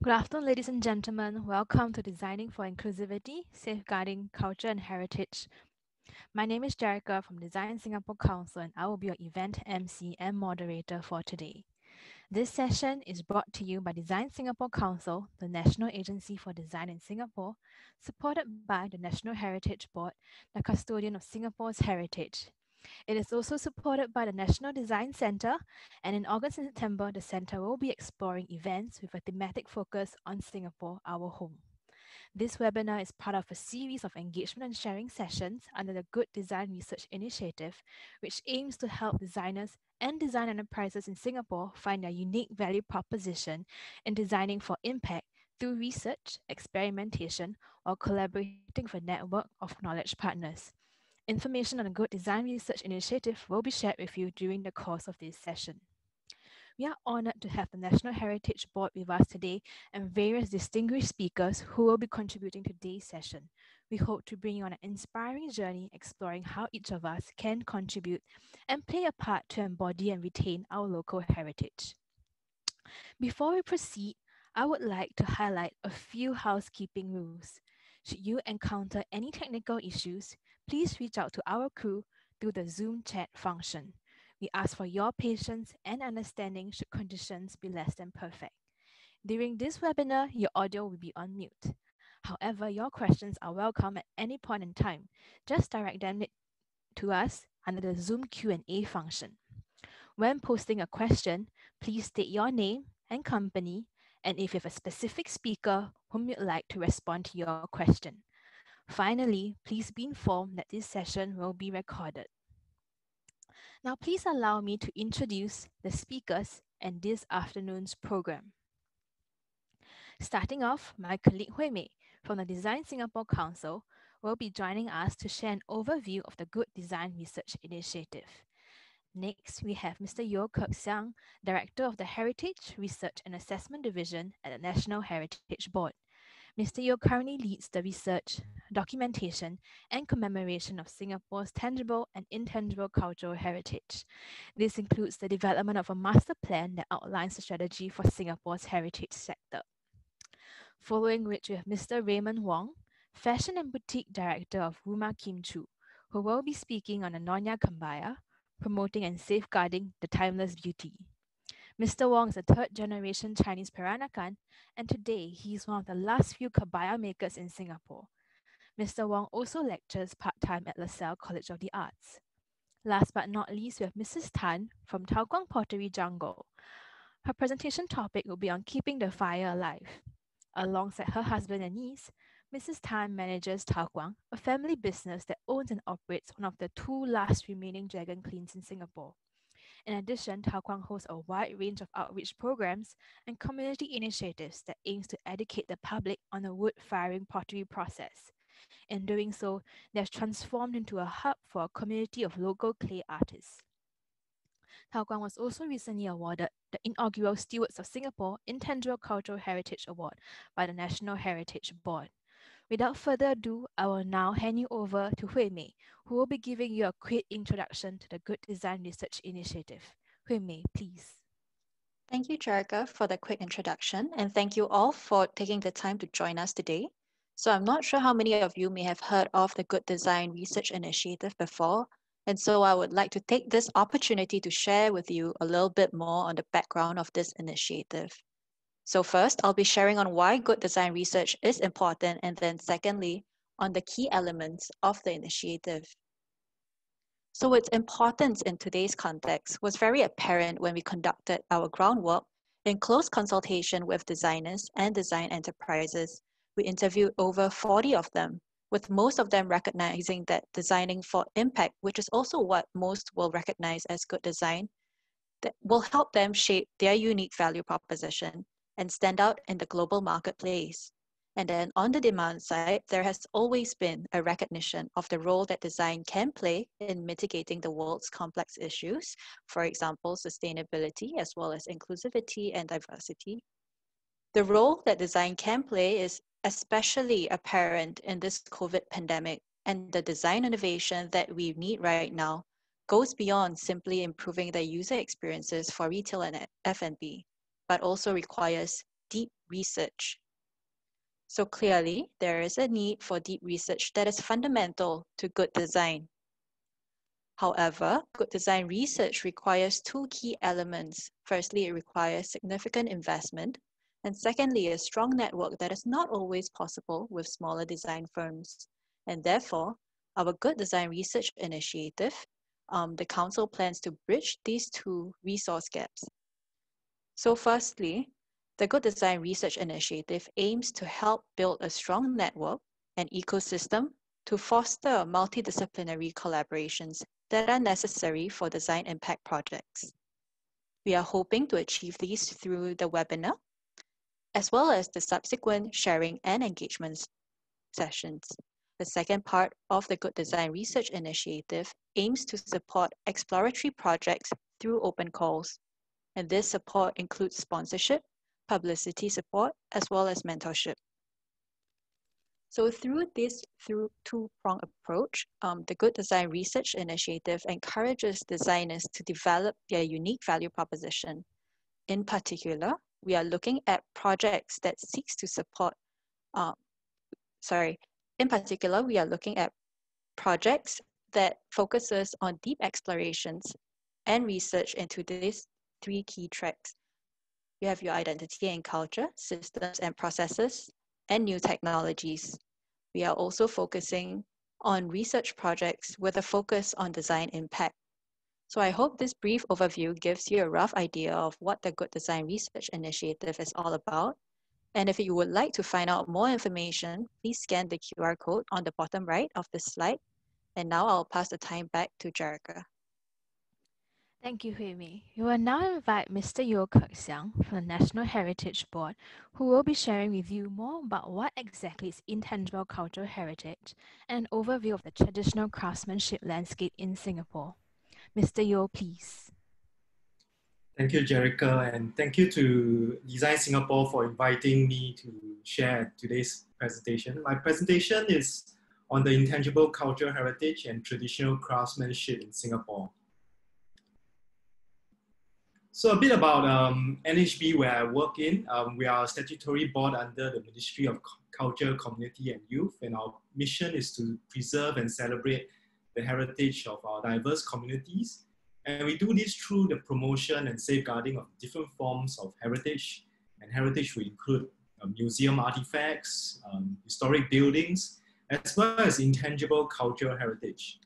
Good afternoon, ladies and gentlemen. Welcome to Designing for Inclusivity, Safeguarding Culture and Heritage. My name is Jerica from Design Singapore Council, and I will be your event MC and moderator for today. This session is brought to you by Design Singapore Council, the National Agency for Design in Singapore, supported by the National Heritage Board, the custodian of Singapore's heritage, it is also supported by the National Design Centre, and in August and September, the Centre will be exploring events with a thematic focus on Singapore, our home. This webinar is part of a series of engagement and sharing sessions under the Good Design Research Initiative, which aims to help designers and design enterprises in Singapore find their unique value proposition in designing for impact through research, experimentation, or collaborating with a network of knowledge partners. Information on the Good Design Research Initiative will be shared with you during the course of this session. We are honored to have the National Heritage Board with us today and various distinguished speakers who will be contributing to today's session. We hope to bring you on an inspiring journey exploring how each of us can contribute and play a part to embody and retain our local heritage. Before we proceed, I would like to highlight a few housekeeping rules. Should you encounter any technical issues, please reach out to our crew through the Zoom chat function. We ask for your patience and understanding should conditions be less than perfect. During this webinar, your audio will be on mute. However, your questions are welcome at any point in time. Just direct them to us under the Zoom Q&A function. When posting a question, please state your name and company, and if you have a specific speaker whom you'd like to respond to your question. Finally, please be informed that this session will be recorded. Now, please allow me to introduce the speakers and this afternoon's program. Starting off, my colleague Hui Mei from the Design Singapore Council will be joining us to share an overview of the Good Design Research Initiative. Next, we have Mr. Yeo Kirk Siang, Director of the Heritage Research and Assessment Division at the National Heritage Board. Mr. Yeo currently leads the research, documentation, and commemoration of Singapore's tangible and intangible cultural heritage. This includes the development of a master plan that outlines the strategy for Singapore's heritage sector. Following which, we have Mr. Raymond Wong, Fashion and Boutique Director of Rumah Kim Choo, who will be speaking on the Nonya Kebaya, promoting and safeguarding the timeless beauty. Mr. Wong is a third generation Chinese Peranakan, and today he is one of the last few kebaya makers in Singapore. Mr. Wong also lectures part time at LaSalle College of the Arts. Last but not least, we have Mrs. Tan from Thow Kwang Pottery Jungle. Her presentation topic will be on keeping the fire alive. Alongside her husband and niece, Mrs. Tan manages Thow Kwang, a family business that owns and operates one of the two last remaining dragon kilns in Singapore. In addition, Thow Kwang hosts a wide range of outreach programs and community initiatives that aims to educate the public on the wood firing pottery process. In doing so, they have transformed into a hub for a community of local clay artists. Tau Kwang was also recently awarded the inaugural Stewards of Singapore Intangible Cultural Heritage Award by the National Heritage Board. Without further ado, I will now hand you over to Hui Mei, who will be giving you a quick introduction to the Good Design Research Initiative. Hui Mei, please. Thank you, Jerica, for the quick introduction, and thank you all for taking the time to join us today. So I'm not sure how many of you may have heard of the Good Design Research Initiative before, and so I would like to take this opportunity to share with you a little bit more on the background of this initiative. So first, I'll be sharing on why good design research is important, and then secondly, on the key elements of the initiative. So its importance in today's context was very apparent when we conducted our groundwork in close consultation with designers and design enterprises. We interviewed over 40 of them, with most of them recognizing that designing for impact, which is also what most will recognize as good design, that will help them shape their unique value proposition and stand out in the global marketplace. And then on the demand side, there has always been a recognition of the role that design can play in mitigating the world's complex issues, for example, sustainability as well as inclusivity and diversity. The role that design can play is especially apparent in this COVID pandemic, and the design innovation that we need right now goes beyond simply improving the user experiences for retail and F&B but also requires deep research. So clearly, there is a need for deep research that is fundamental to good design. However, good design research requires two key elements. Firstly, it requires significant investment, and secondly, a strong network that is not always possible with smaller design firms. And therefore, our Good Design Research Initiative, um, the Council plans to bridge these two resource gaps. So firstly, the Good Design Research Initiative aims to help build a strong network and ecosystem to foster multidisciplinary collaborations that are necessary for design impact projects. We are hoping to achieve these through the webinar, as well as the subsequent sharing and engagement sessions. The second part of the Good Design Research Initiative aims to support exploratory projects through open calls. And this support includes sponsorship, publicity support, as well as mentorship. So through this through two-prong approach, um, the Good Design Research Initiative encourages designers to develop their unique value proposition. In particular, we are looking at projects that seeks to support, uh, sorry, in particular, we are looking at projects that focuses on deep explorations and research into these three key tracks. You have your identity and culture, systems and processes, and new technologies. We are also focusing on research projects with a focus on design impact. So I hope this brief overview gives you a rough idea of what the Good Design Research Initiative is all about. And if you would like to find out more information, please scan the QR code on the bottom right of the slide. And now I'll pass the time back to Jerica. Thank you, Hui Mei. We will now invite Mr. Yeo Kirk Siang from the National Heritage Board, who will be sharing with you more about what exactly is intangible cultural heritage and an overview of the traditional craftsmanship landscape in Singapore. Mr. Yeo, please. Thank you, Jerica, and thank you to Design Singapore for inviting me to share today's presentation. My presentation is on the intangible cultural heritage and traditional craftsmanship in Singapore. So a bit about um, NHB where I work in. Um, we are a statutory board under the Ministry of Culture, Community and Youth and our mission is to preserve and celebrate the heritage of our diverse communities. And we do this through the promotion and safeguarding of different forms of heritage. And heritage will include uh, museum artifacts, um, historic buildings, as well as intangible cultural heritage.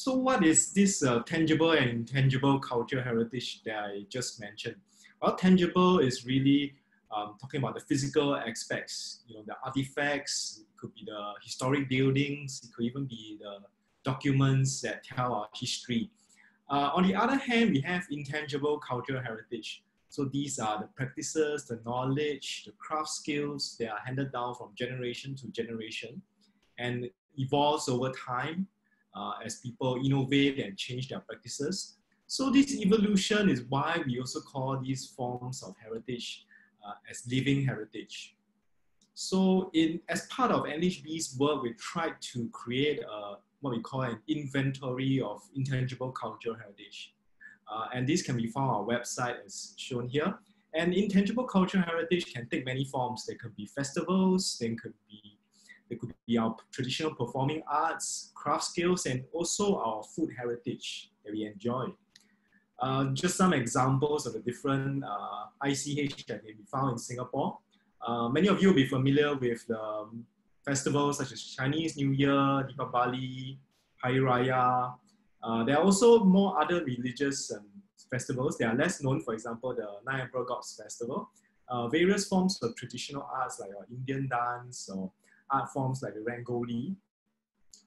So what is this uh, tangible and intangible cultural heritage that I just mentioned? Well, tangible is really um, talking about the physical aspects, you know, the artifacts, it could be the historic buildings, it could even be the documents that tell our history. Uh, on the other hand, we have intangible cultural heritage. So these are the practices, the knowledge, the craft skills that are handed down from generation to generation and evolves over time uh, as people innovate and change their practices. So this evolution is why we also call these forms of heritage uh, as living heritage. So in, as part of NHB's work, we tried to create a, what we call an inventory of intangible cultural heritage. Uh, and this can be found on our website as shown here. And intangible cultural heritage can take many forms. They could be festivals, they could be it could be our traditional performing arts, craft skills, and also our food heritage that we enjoy. Uh, just some examples of the different uh, ICH that can be found in Singapore. Uh, many of you will be familiar with the um, festivals such as Chinese New Year, Deepavali, Hari Raya. Uh, there are also more other religious um, festivals. They are less known, for example, the Nine Emperor Gods Festival. Uh, various forms of traditional arts like uh, Indian dance or art forms like the Rangoli,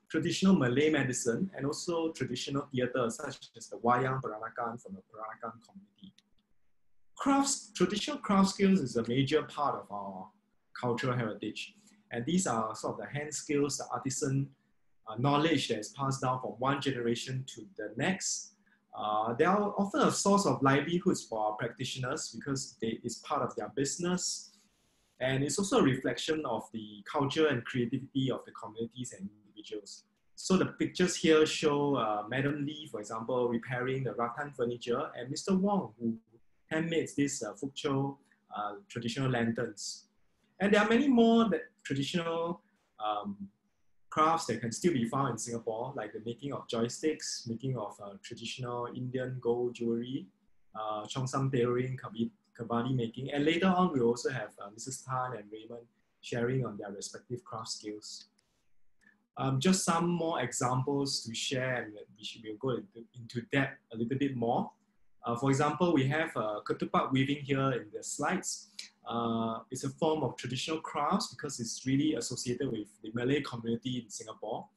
traditional Malay medicine, and also traditional theatre such as the Wayang Peranakan from the Peranakan community. Crafts, traditional craft skills is a major part of our cultural heritage. And these are sort of the hand skills, the artisan uh, knowledge that is passed down from one generation to the next. Uh, they are often a source of livelihoods for our practitioners because they, it's part of their business and it's also a reflection of the culture and creativity of the communities and individuals. So the pictures here show uh, Madam Lee, for example, repairing the rattan furniture, and Mr. Wong, who handmade this uh, Fuk Cho uh, traditional lanterns. And there are many more that traditional um, crafts that can still be found in Singapore, like the making of joss sticks, making of uh, traditional Indian gold jewelry, uh, cheongsam tailoring, kavadi making, and later on we also have uh, Mrs. Tan and Raymond sharing on their respective craft skills. Um, just some more examples to share and we should be go into, into depth a little bit more. Uh, for example, we have uh, ketupat weaving here in the slides. Uh, it's a form of traditional crafts because it's really associated with the Malay community in Singapore.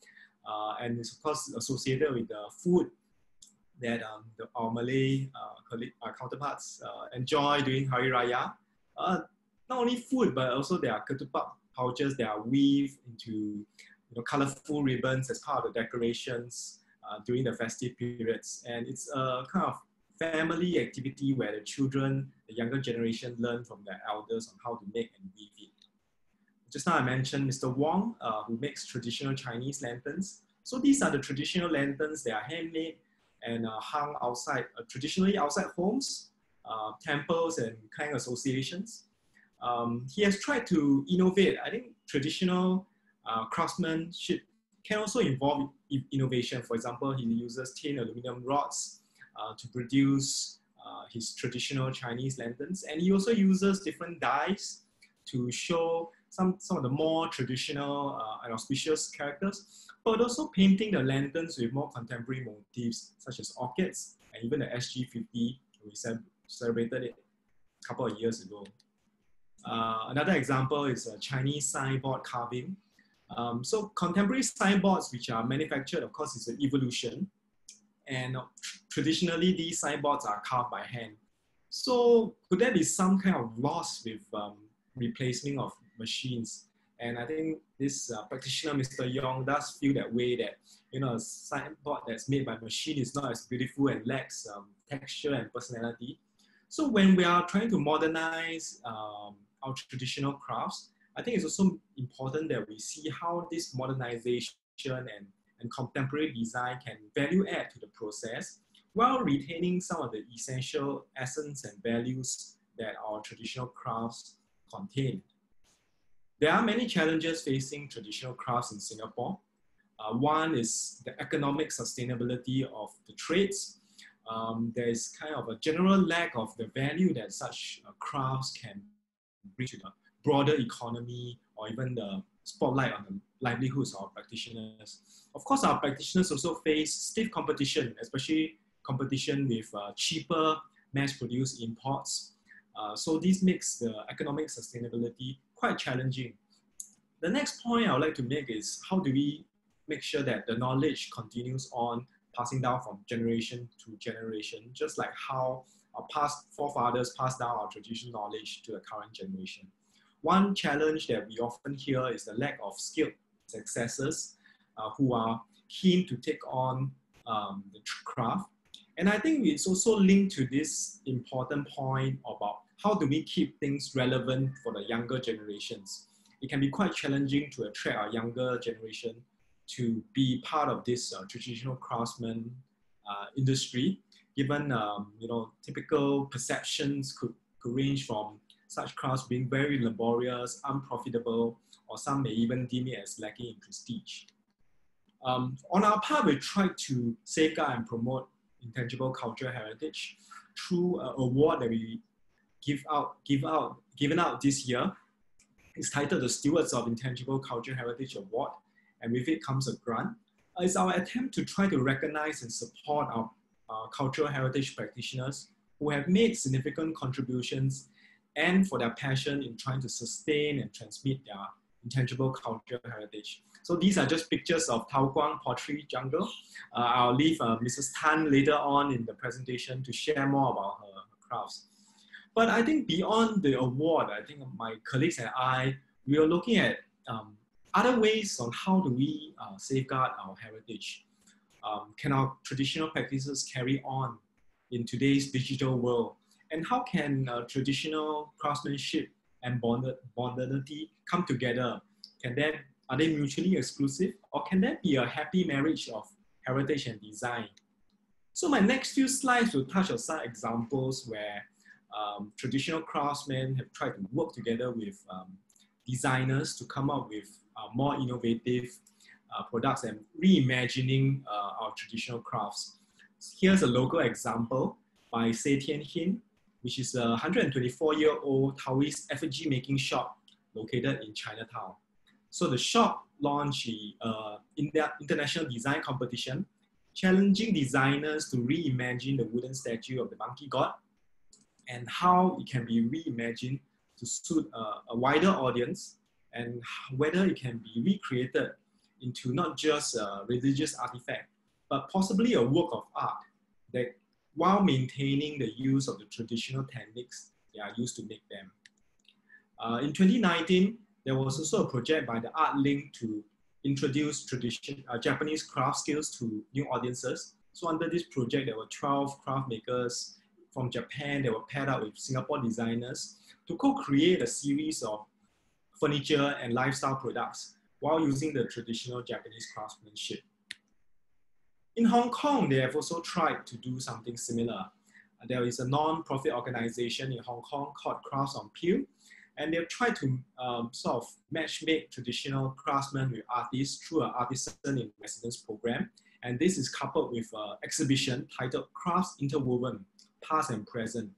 Uh, and it's of course associated with the food that um, the, our Malay uh, uh counterparts uh, enjoy during Hari Raya. Uh, not only food, but also there are ketupat pouches that are weaved into you know, colorful ribbons as part of the decorations during the festive periods. And it's a kind of family activity where the children, the younger generation learn from their elders on how to make and weave it. Just now I mentioned Mr. Wong, uh, who makes traditional Chinese lanterns. So these are the traditional lanterns. They are handmade and uh, hung outside, uh, traditionally outside homes, uh, temples and clan associations. Um, he has tried to innovate. I think traditional craftsmanship can also involve innovation. For example, he uses tin aluminum rods to produce uh, his traditional Chinese lanterns. And he also uses different dyes to show some, some of the more traditional uh, and auspicious characters, but also painting the lanterns with more contemporary motifs, such as orchids and even the SG50, we celebrated it a couple of years ago. Uh, another example is a Chinese signboard carving. Um, so contemporary signboards, which are manufactured, of course, is an evolution and traditionally these signboards are carved by hand. So could there be some kind of loss with um, replacement of machines? And I think this uh, practitioner, Mr. Yong, does feel that way that you know a signboard that's made by machine is not as beautiful and lacks um, texture and personality. So when we are trying to modernize um, our traditional crafts, I think it's also important that we see how this modernization and and contemporary design can value add to the process while retaining some of the essential essence and values that our traditional crafts contain. There are many challenges facing traditional crafts in Singapore. Uh, one is the economic sustainability of the trades. Um, there is kind of a general lack of the value that such uh, crafts can bring to the broader economy or even the spotlight on the livelihoods of practitioners. Of course, our practitioners also face stiff competition, especially competition with uh, cheaper mass-produced imports. Uh, so this makes the economic sustainability quite challenging. The next point I would like to make is how do we make sure that the knowledge continues on passing down from generation to generation, just like how our past forefathers passed down our traditional knowledge to the current generation. One challenge that we often hear is the lack of skilled successors uh, who are keen to take on um, the craft. And I think it's also linked to this important point about how do we keep things relevant for the younger generations. It can be quite challenging to attract our younger generation to be part of this uh, traditional craftsman uh, industry, given um, you know typical perceptions could, could range from such crafts being very laborious, unprofitable, or some may even deem it as lacking in prestige. Um, on our part, we try to safeguard and promote intangible cultural heritage through an award that we give out, give out, given out this year. It's titled the Stewards of Intangible Cultural Heritage Award, and with it comes a grant. Uh, it's our attempt to try to recognize and support our uh, cultural heritage practitioners who have made significant contributions and for their passion in trying to sustain and transmit their intangible cultural heritage. So these are just pictures of Thow Kwang Pottery Jungle. Uh, I'll leave uh, Mrs. Tan later on in the presentation to share more about her, her crafts. But I think beyond the award, I think my colleagues and I, we are looking at um, other ways on how do we uh, safeguard our heritage. Um, can our traditional practices carry on in today's digital world? And how can uh, traditional craftsmanship and modernity come together? Can they, are they mutually exclusive or can there be a happy marriage of heritage and design? So my next few slides will touch on some examples where um, traditional craftsmen have tried to work together with um, designers to come up with uh, more innovative uh, products and reimagining uh, our traditional crafts. Here's a local example by Say Tian Hng, which is a 124-year-old Taoist effigy making shop located in Chinatown. So the shop launched uh, the international design competition, challenging designers to reimagine the wooden statue of the monkey god and how it can be reimagined to suit a, a wider audience and whether it can be recreated into not just a religious artifact, but possibly a work of art that while maintaining the use of the traditional techniques they are used to make them. Uh, in 2019, there was also a project by the Art Link to introduce tradition, uh, Japanese craft skills to new audiences. So under this project, there were 12 craft makers from Japan that were paired up with Singapore designers to co-create a series of furniture and lifestyle products while using the traditional Japanese craftsmanship. In Hong Kong, they have also tried to do something similar. There is a non-profit organization in Hong Kong called Crafts on Peel, and they've tried to um, sort of match make traditional craftsmen with artists through an artisan in residence program. And this is coupled with an exhibition titled Crafts Interwoven, Past and Present.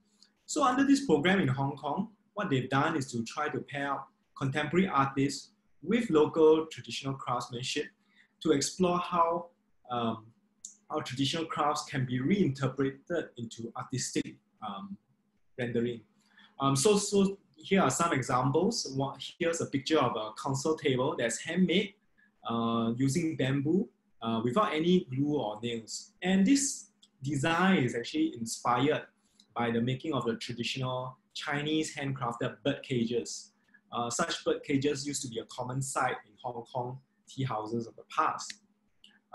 So under this program in Hong Kong, what they've done is to try to pair up contemporary artists with local traditional craftsmanship to explore how um, our traditional crafts can be reinterpreted into artistic um, rendering. Um, so, so here are some examples. Here's a picture of a console table that's handmade uh, using bamboo uh, without any glue or nails. And this design is actually inspired by the making of the traditional Chinese handcrafted bird cages. Uh, such bird cages used to be a common sight in Hong Kong tea houses of the past.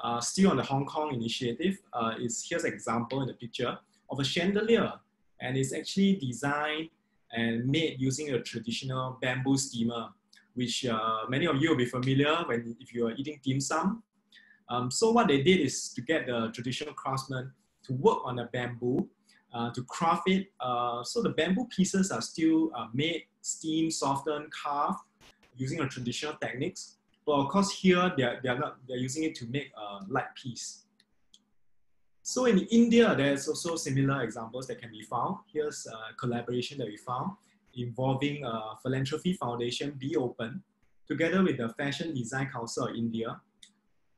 Uh, still on the Hong Kong initiative, uh, is here's an example in the picture of a chandelier, and it's actually designed and made using a traditional bamboo steamer, which uh, many of you will be familiar when if you are eating dim sum. Um, so what they did is to get the traditional craftsmen to work on the bamboo, uh, to craft it. Uh, so the bamboo pieces are still uh, made, steamed, softened, carved using a traditional techniques. But of course here they are, they are not, they're using it to make a light piece. So in India, there's also similar examples that can be found. Here's a collaboration that we found involving a philanthropy foundation, Be Open, together with the Fashion Design Council of India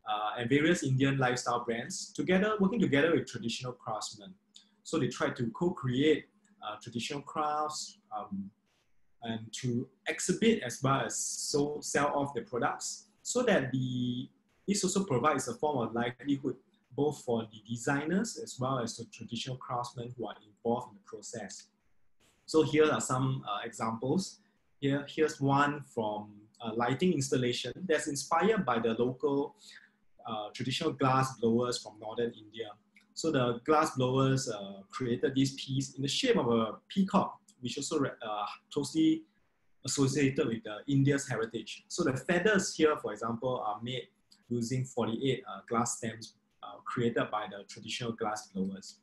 uh, and various Indian lifestyle brands, together working together with traditional craftsmen. So they tried to co-create uh, traditional crafts um, and to exhibit as well as so sell off their products so that the this also provides a form of livelihood both for the designers as well as the traditional craftsmen who are involved in the process. So here are some uh, examples. Here, here's one from a lighting installation that's inspired by the local uh, traditional glass blowers from northern India. So the glass blowers uh, created this piece in the shape of a peacock, which also uh, closely associated with the India's heritage. So the feathers here, for example, are made using 48 uh, glass stems uh, created by the traditional glass blowers.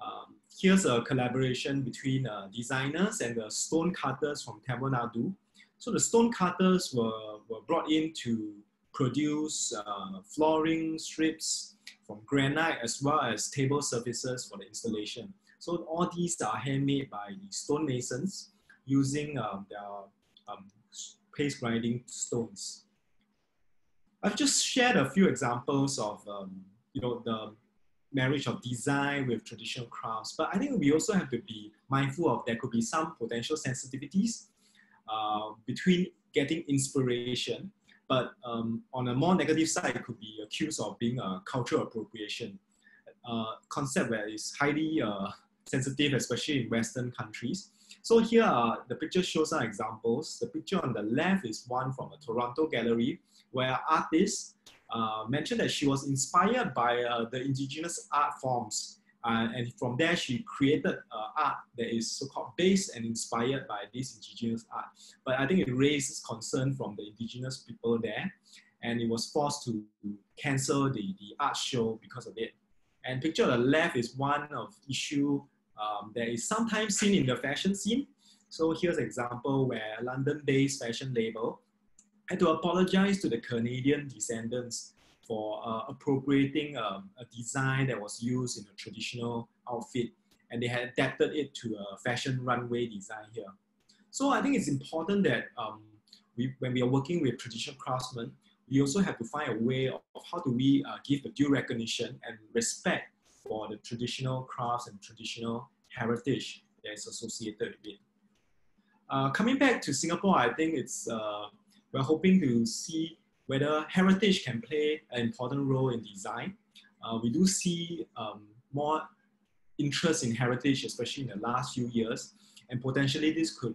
Um, here's a collaboration between designers and the stone cutters from Tamil Nadu. So the stone cutters were, were brought in to produce uh, flooring strips from granite as well as table surfaces for the installation. So all these are handmade by the stonemasons using um, their um, paste grinding stones. I've just shared a few examples of um, you know the marriage of design with traditional crafts, but I think we also have to be mindful of there could be some potential sensitivities uh, between getting inspiration but um, on a more negative side, it could be accused of being a cultural appropriation uh, concept where it's highly uh, sensitive, especially in Western countries. So here the picture shows some examples. The picture on the left is one from a Toronto gallery where artists uh, mentioned that she was inspired by uh, the indigenous art forms uh, and from there, she created uh, art that is so-called based and inspired by this indigenous art. But I think it raises concern from the indigenous people there, and it was forced to cancel the, the art show because of it. And picture on the left is one of issue um, that is sometimes seen in the fashion scene. So here's an example where a London-based fashion label had to apologize to the Canadian descendants for uh, appropriating um, a design that was used in a traditional outfit and they had adapted it to a fashion runway design here. So I think it's important that um, we, when we are working with traditional craftsmen, we also have to find a way of, how do we uh, give the due recognition and respect for the traditional crafts and traditional heritage that is associated with it. Uh, coming back to Singapore, I think it's uh, we're hoping to see whether heritage can play an important role in design. Uh, we do see um, more interest in heritage, especially in the last few years, and potentially this could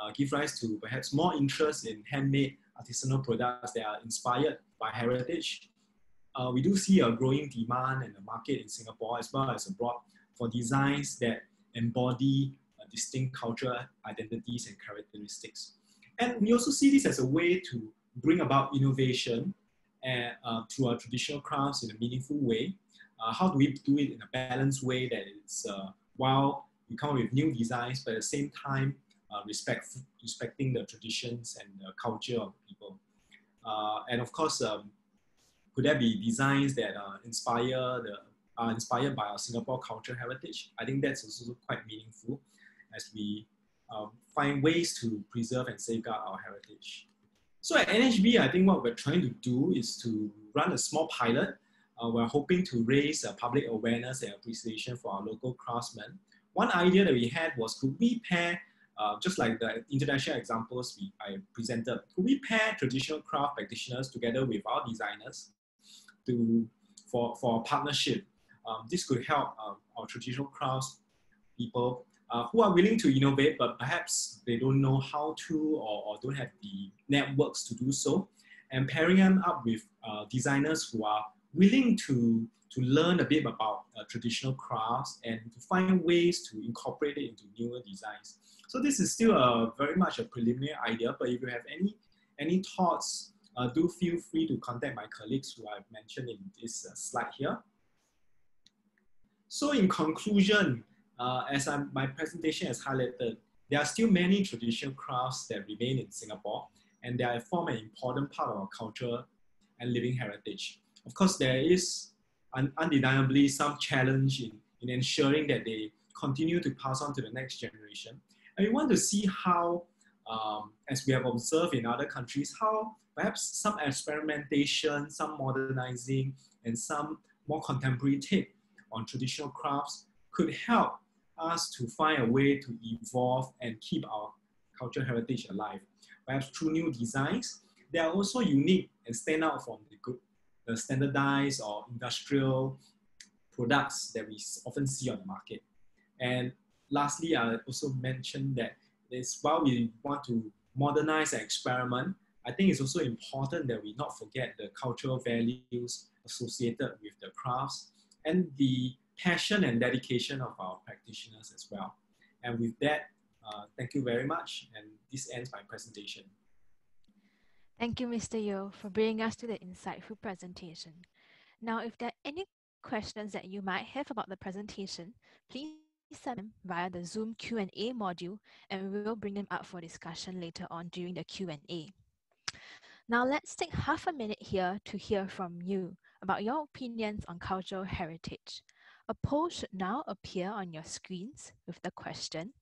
uh, give rise to perhaps more interest in handmade artisanal products that are inspired by heritage. Uh, we do see a growing demand in the market in Singapore as well as abroad for designs that embody uh, distinct cultural identities and characteristics. And we also see this as a way to bring about innovation and, uh, through our traditional crafts in a meaningful way. Uh, how do we do it in a balanced way that it's uh, while we come up with new designs, but at the same time uh, respect, respecting the traditions and the culture of people. Uh, and of course, um, could there be designs that uh, inspire the, are inspired by our Singapore culture heritage? I think that's also quite meaningful as we um, find ways to preserve and safeguard our heritage. So at NHB, I think what we're trying to do is to run a small pilot. Uh, we're hoping to raise uh, public awareness and appreciation for our local craftsmen. One idea that we had was could we pair uh, just like the international examples we, I presented, could we pair traditional craft practitioners together with our designers to, for, for a partnership? Um, this could help um, our traditional crafts people uh, who are willing to innovate, but perhaps they don't know how to or, or don't have the networks to do so. And pairing them up with uh, designers who are willing to, to learn a bit about uh, traditional crafts and to find ways to incorporate it into newer designs. So this is still a very much a preliminary idea, but if you have any, any thoughts, uh, do feel free to contact my colleagues who I've mentioned in this uh, slide here. So in conclusion, uh, as I'm, my presentation has highlighted, there are still many traditional crafts that remain in Singapore, and they form an important part of our culture and living heritage. Of course, there is un undeniably some challenge in, in ensuring that they continue to pass on to the next generation. And we want to see how, um, as we have observed in other countries, how perhaps some experimentation, some modernizing, and some more contemporary take on traditional crafts could help us to find a way to evolve and keep our cultural heritage alive. Perhaps through new designs, they are also unique and stand out from the, good, the standardized or industrial products that we often see on the market. And lastly, I also mentioned that is while we want to modernize and experiment, I think it's also important that we not forget the cultural values associated with the crafts and the passion and dedication of our practitioners as well. And with that, uh, thank you very much. And this ends my presentation. Thank you, Mr. Yeo, for bringing us to the insightful presentation. Now, if there are any questions that you might have about the presentation, please send them via the Zoom Q&A module and we will bring them up for discussion later on during the Q&A. Now let's take half a minute here to hear from you about your opinions on cultural heritage. A poll should now appear on your screens with the question,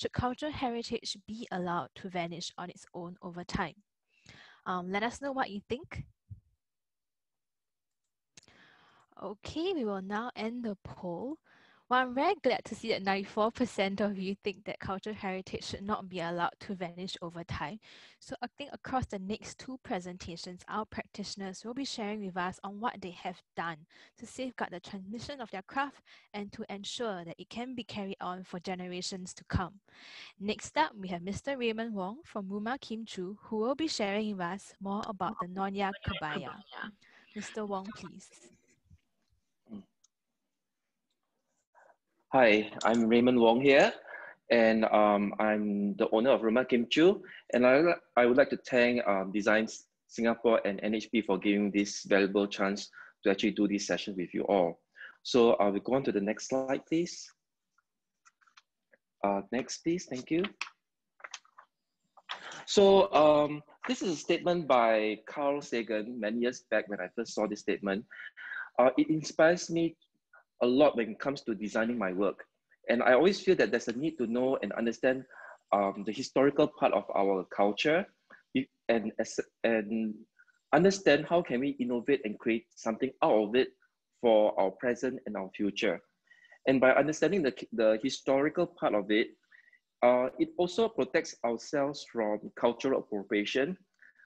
should cultural heritage be allowed to vanish on its own over time? Um, let us know what you think. Okay, we will now end the poll. Well, I'm very glad to see that 94% of you think that cultural heritage should not be allowed to vanish over time. So I think across the next two presentations, our practitioners will be sharing with us on what they have done to safeguard the transmission of their craft and to ensure that it can be carried on for generations to come. Next up, we have Mr. Raymond Wong from Rumah Kim Choo, who will be sharing with us more about the Nonya Kebaya. Mr. Wong, please. Hi, I'm Raymond Wong here, and um, I'm the owner of Rumah Kim Choo, and I, I would like to thank um, Designs Singapore and NHB for giving this valuable chance to actually do this session with you all. So uh, will go on to the next slide, please. Uh, next, please. Thank you. So um, this is a statement by Carl Sagan many years back when I first saw this statement. Uh, it inspires me a lot when it comes to designing my work. And I always feel that there's a need to know and understand um, the historical part of our culture and, and understand how can we innovate and create something out of it for our present and our future. And by understanding the, the historical part of it, uh, it also protects ourselves from cultural appropriation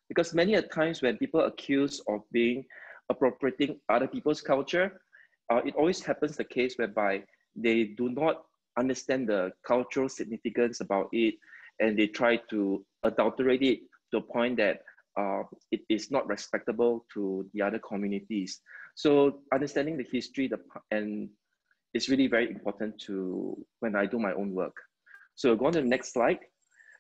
because many a times when people accuse of being appropriating other people's culture, uh, it always happens the case whereby they do not understand the cultural significance about it and they try to adulterate it to a point that uh, it is not respectable to the other communities. So understanding the history the, and is really very important to when I do my own work. So go on to the next slide.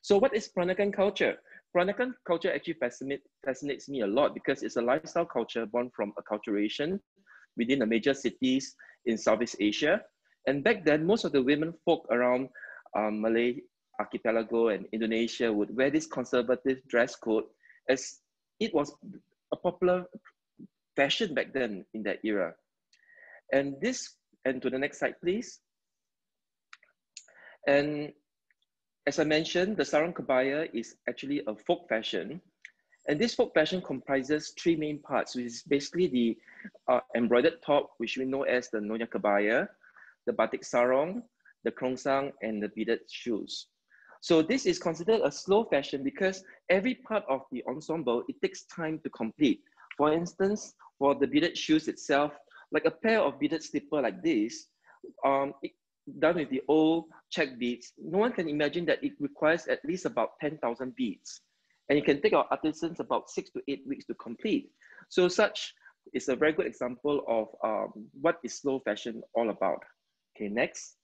So what is Peranakan culture? Peranakan culture actually fascinate, fascinates me a lot because it's a lifestyle culture born from acculturation within the major cities in Southeast Asia. And back then, most of the women folk around um, Malay archipelago and Indonesia would wear this conservative dress code as it was a popular fashion back then in that era. And this, and to the next slide, please. And as I mentioned, the sarong kebaya is actually a folk fashion. And this folk fashion comprises three main parts, which is basically the uh, embroidered top, which we know as the Nyonya Kebaya, the batik sarong, the kerongsang, and the beaded shoes. So this is considered a slow fashion because every part of the ensemble, it takes time to complete. For instance, for the beaded shoes itself, like a pair of beaded slipper like this, um, it, done with the old Czech beads, no one can imagine that it requires at least about 10,000 beads. And it can take our artisans about six to eight weeks to complete. So such is a very good example of um, what is slow fashion all about. Okay, next.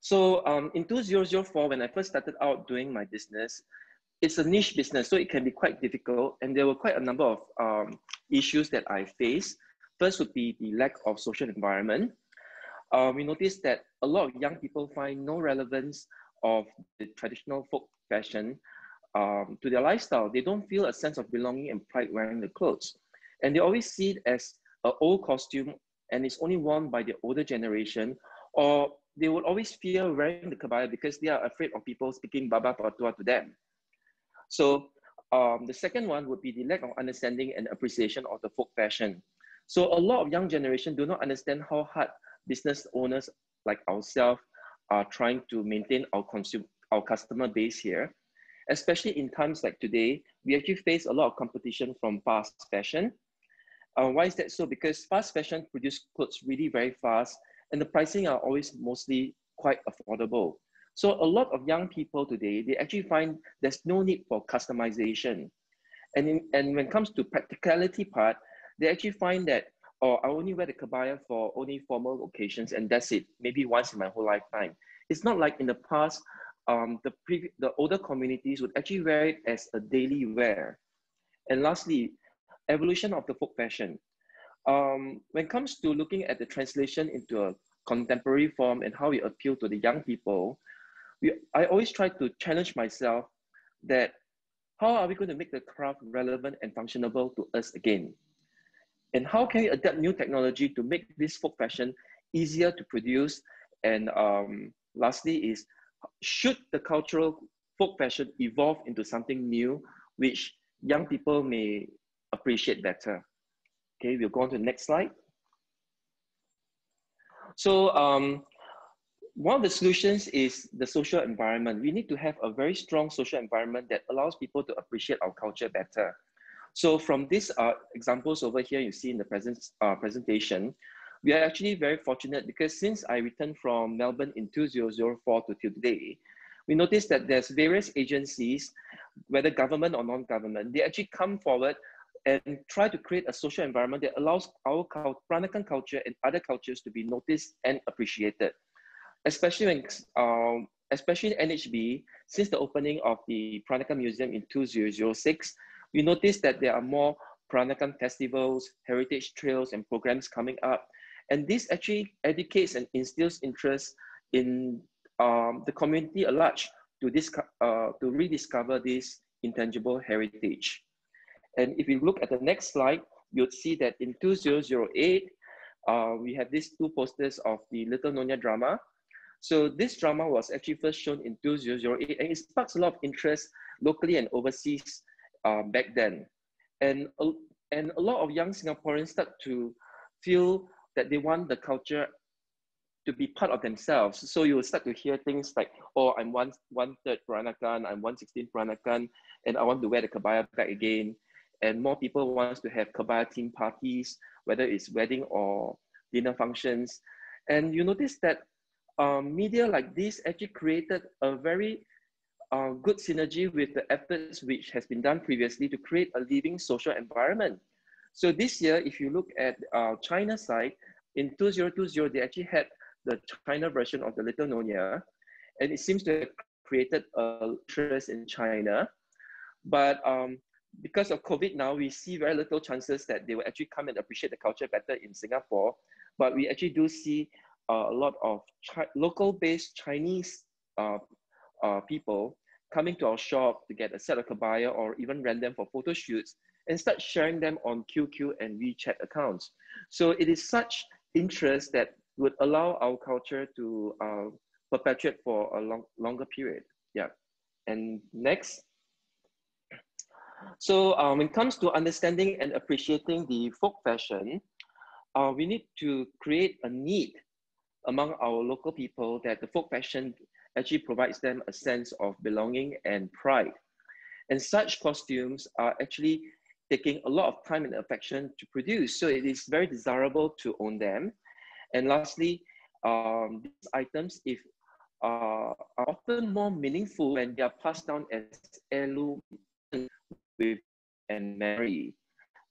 So um, in 2004, when I first started out doing my business, it's a niche business, so it can be quite difficult. And there were quite a number of um, issues that I faced. First would be the lack of social environment. Uh, we noticed that a lot of young people find no relevance of the traditional folk fashion um, to their lifestyle. They don't feel a sense of belonging and pride wearing the clothes. And they always see it as an old costume and it's only worn by the older generation, or they would always fear wearing the kebaya because they are afraid of people speaking Baba Patois to them. So um, the second one would be the lack of understanding and appreciation of the folk fashion. So a lot of young generation do not understand how hard business owners like ourselves are trying to maintain our consumer, our customer base here. Especially in times like today, we actually face a lot of competition from fast fashion. Uh, why is that so? Because fast fashion produce clothes really very fast and the pricing are always mostly quite affordable. So a lot of young people today, they actually find there's no need for customization. And, in, and when it comes to practicality part, they actually find that, oh, I only wear the kebaya for only formal occasions and that's it, maybe once in my whole lifetime. It's not like in the past, um, the, pre- the older communities would actually wear it as a daily wear. And lastly, evolution of the folk fashion. Um, when it comes to looking at the translation into a contemporary form and how we appeal to the young people, we, I always try to challenge myself that how are we going to make the craft relevant and functionable to us again? And how can we adapt new technology to make this folk fashion easier to produce? And um, lastly is, should the cultural folk fashion evolve into something new, which young people may appreciate better? Okay, we'll go on to the next slide. So um, one of the solutions is the social environment. We need to have a very strong social environment that allows people to appreciate our culture better. So from these uh, examples over here you see in the present, uh, presentation, we are actually very fortunate because since I returned from Melbourne in 2004 to today, we noticed that there's various agencies, whether government or non-government, they actually come forward and try to create a social environment that allows our Peranakan culture and other cultures to be noticed and appreciated. Especially when, um, especially in NHB, since the opening of the Peranakan Museum in 2006, we notice that there are more Peranakan festivals, heritage trails, and programs coming up. And this actually educates and instills interest in um, the community at large to, uh, to rediscover this intangible heritage. And if you look at the next slide, you'll see that in 2008, uh, we have these two posters of the Little Nyonya drama. So this drama was actually first shown in 2008 and it sparks a lot of interest locally and overseas uh, back then. And, and a lot of young Singaporeans start to feel that they want the culture to be part of themselves. So you will start to hear things like, oh, I'm one, one third Peranakan, I'm 116 Peranakan, and I want to wear the kebaya back again. And more people wants to have kebaya team parties, whether it's wedding or dinner functions. And you notice that um, media like this actually created a very uh, good synergy with the efforts which has been done previously to create a living social environment. So this year, if you look at uh, China side, in 2020, they actually had the China version of the Little Nyonya, and it seems to have created a interest in China. But um, because of COVID now, we see very little chances that they will actually come and appreciate the culture better in Singapore. But we actually do see uh, a lot of local-based Chinese uh, uh, people coming to our shop to get a set of kebaya or even rent them for photo shoots and start sharing them on QQ and WeChat accounts. So it is such interest that would allow our culture to uh, perpetuate for a long, longer period. Yeah. And next. So um, when it comes to understanding and appreciating the folk fashion, uh, we need to create a need among our local people that the folk fashion actually provides them a sense of belonging and pride. And such costumes are actually taking a lot of time and affection to produce. So it is very desirable to own them. And lastly, um, these items, if uh, are often more meaningful when they are passed down as heirloom with and memory.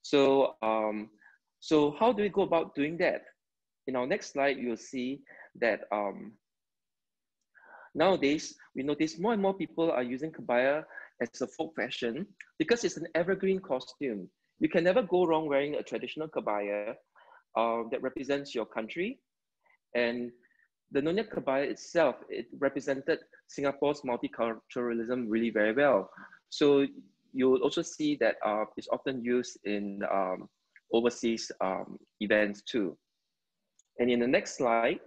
So, um, so how do we go about doing that? In our next slide, you'll see that um, nowadays we notice more and more people are using kebaya as a folk fashion because it's an evergreen costume. You can never go wrong wearing a traditional kebaya uh, that represents your country. And the Nyonya Kebaya itself, it represented Singapore's multiculturalism really very well. So you will also see that uh, it's often used in um, overseas um, events too. And in the next slide,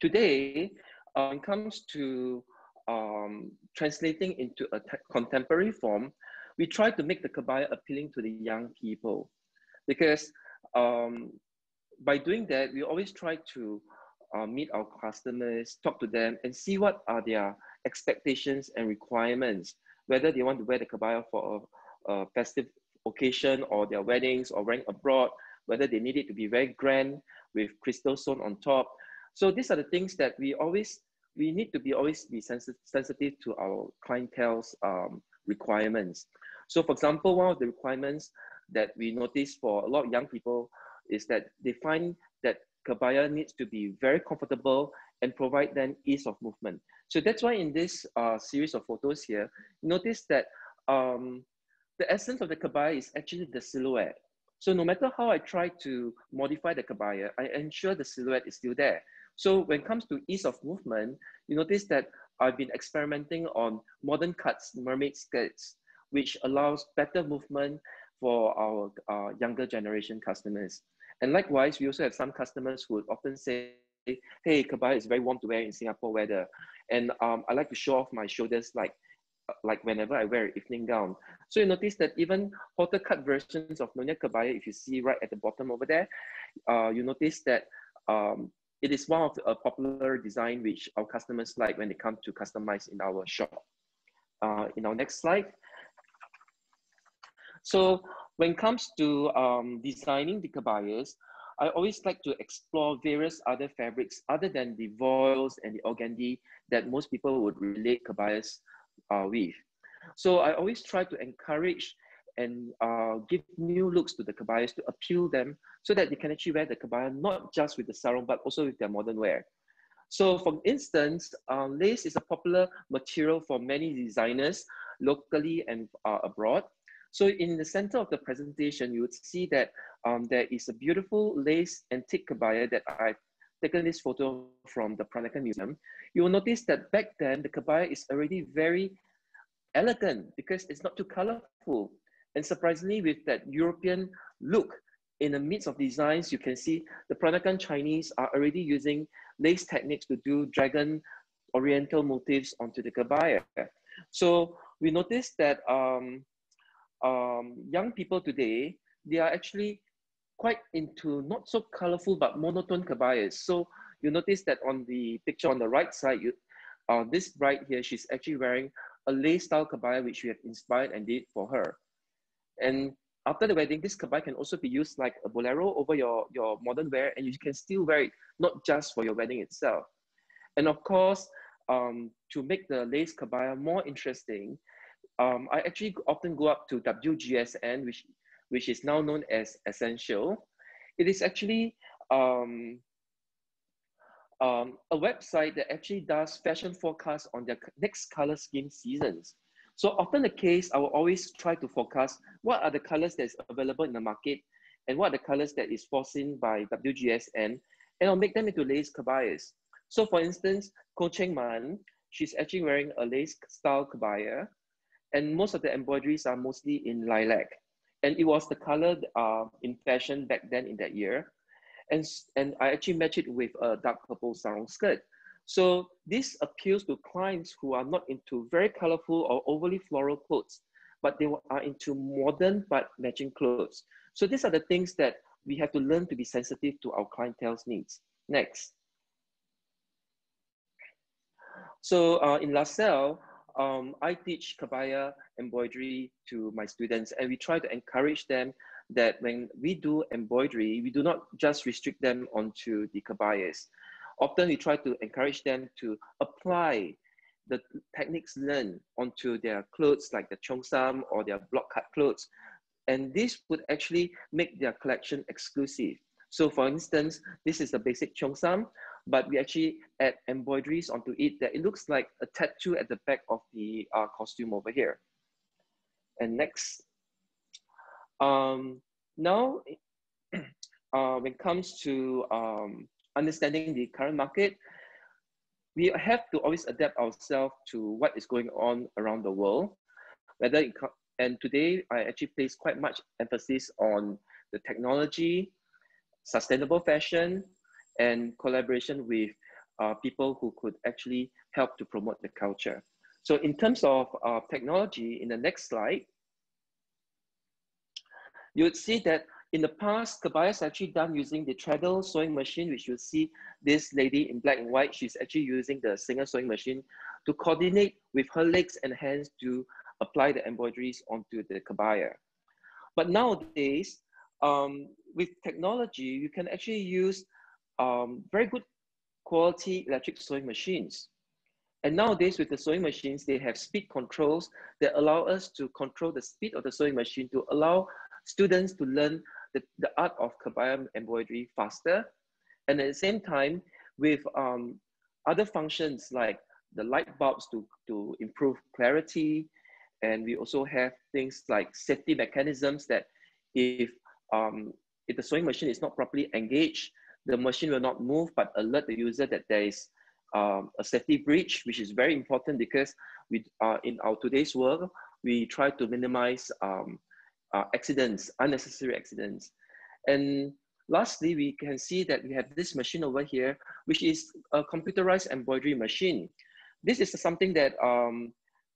today, when it comes to um, translating into a contemporary form, we try to make the kebaya appealing to the young people because um, by doing that, we always try to uh, meet our customers, talk to them, and see what are their expectations and requirements, whether they want to wear the kebaya for a, a festive occasion or their weddings or wearing abroad, whether they need it to be very grand with crystal stone on top. So these are the things that we always, we need to be always be sensitive, to our clientele's um, requirements. So for example, one of the requirements that we notice for a lot of young people is that they find that kebaya needs to be very comfortable and provide them ease of movement. So that's why in this uh, series of photos here, notice that um, the essence of the kebaya is actually the silhouette. So no matter how I try to modify the kebaya, I ensure the silhouette is still there. So when it comes to ease of movement, you notice that I've been experimenting on modern cuts mermaid skirts, which allows better movement for our uh, younger generation customers. And likewise, we also have some customers who often say, hey, kebaya is very warm to wear in Singapore weather. And um, I like to show off my shoulders like, like whenever I wear evening gown. So you notice that even halter cut versions of Nyonya Kebaya, if you see right at the bottom over there, uh, you notice that um, it is one of a popular design which our customers like when they come to customize in our shop. Uh, in our next slide, so when it comes to um, designing the kebayas, I always like to explore various other fabrics other than the voiles and the organdy that most people would relate kebayas uh, with. So I always try to encourage and uh, give new looks to the kebayas to appeal them so that they can actually wear the kebaya not just with the sarong but also with their modern wear. So for instance, uh, lace is a popular material for many designers locally and uh, abroad. So in the center of the presentation, you would see that um, there is a beautiful lace antique kebaya that I've taken this photo from the Peranakan Museum. You will notice that back then, the kebaya is already very elegant because it's not too colorful. And surprisingly, with that European look in the midst of designs, you can see the Peranakan Chinese are already using lace techniques to do dragon oriental motifs onto the kebaya. So we noticed that um, um, young people today, they are actually quite into not so colorful but monotone kebayas. So you notice that on the picture on the right side, you, uh, this bride here, she's actually wearing a lace style kebaya which we have inspired and did for her. And after the wedding, this kebaya can also be used like a bolero over your, your modern wear and you can still wear it, not just for your wedding itself. And of course, um, to make the lace kebaya more interesting, um, I actually often go up to WGSN, which, which is now known as Essential. It is actually um, um, a website that actually does fashion forecasts on their next color scheme seasons. So often the case, I will always try to forecast what are the colors that's available in the market and what are the colors that is foreseen by WGSN, and I'll make them into lace kebayas. So for instance, Koh Chieng Mun, she's actually wearing a lace style kebaya and most of the embroideries are mostly in lilac. And it was the color uh, in fashion back then in that year. And, and I actually match it with a dark purple sarong skirt. So this appeals to clients who are not into very colorful or overly floral clothes, but they are into modern but matching clothes. So these are the things that we have to learn to be sensitive to our clientele's needs. Next. So uh, in LaSalle, um, I teach kebaya embroidery to my students, and we try to encourage them that when we do embroidery, we do not just restrict them onto the kebayas. Often we try to encourage them to apply the techniques learned onto their clothes, like the cheongsam or their block cut clothes. And this would actually make their collection exclusive. So for instance, this is the basic cheongsam but we actually add embroideries onto it that it looks like a tattoo at the back of the uh, costume over here. And next, um, now uh, when it comes to um, understanding the current market, we have to always adapt ourselves to what is going on around the world. Whether it, and today I actually place quite much emphasis on the technology, sustainable fashion, and collaboration with uh, people who could actually help to promote the culture. So in terms of uh, technology, in the next slide, you would see that in the past, Kebaya is actually done using the treadle sewing machine, which you see this lady in black and white. She's actually using the Singer sewing machine to coordinate with her legs and hands to apply the embroideries onto the Kebaya. But nowadays, um, with technology, you can actually use um, very good quality electric sewing machines. And nowadays with the sewing machines, they have speed controls that allow us to control the speed of the sewing machine to allow students to learn the, the art of kebaya embroidery faster. And at the same time, with um, other functions like the light bulbs to, to improve clarity. And we also have things like safety mechanisms that if, um, if the sewing machine is not properly engaged, the machine will not move, but alert the user that there is um, a safety breach, which is very important because we are in our today's world, we try to minimize um, uh, accidents, unnecessary accidents. And lastly, we can see that we have this machine over here, which is a computerized embroidery machine. This is something that um,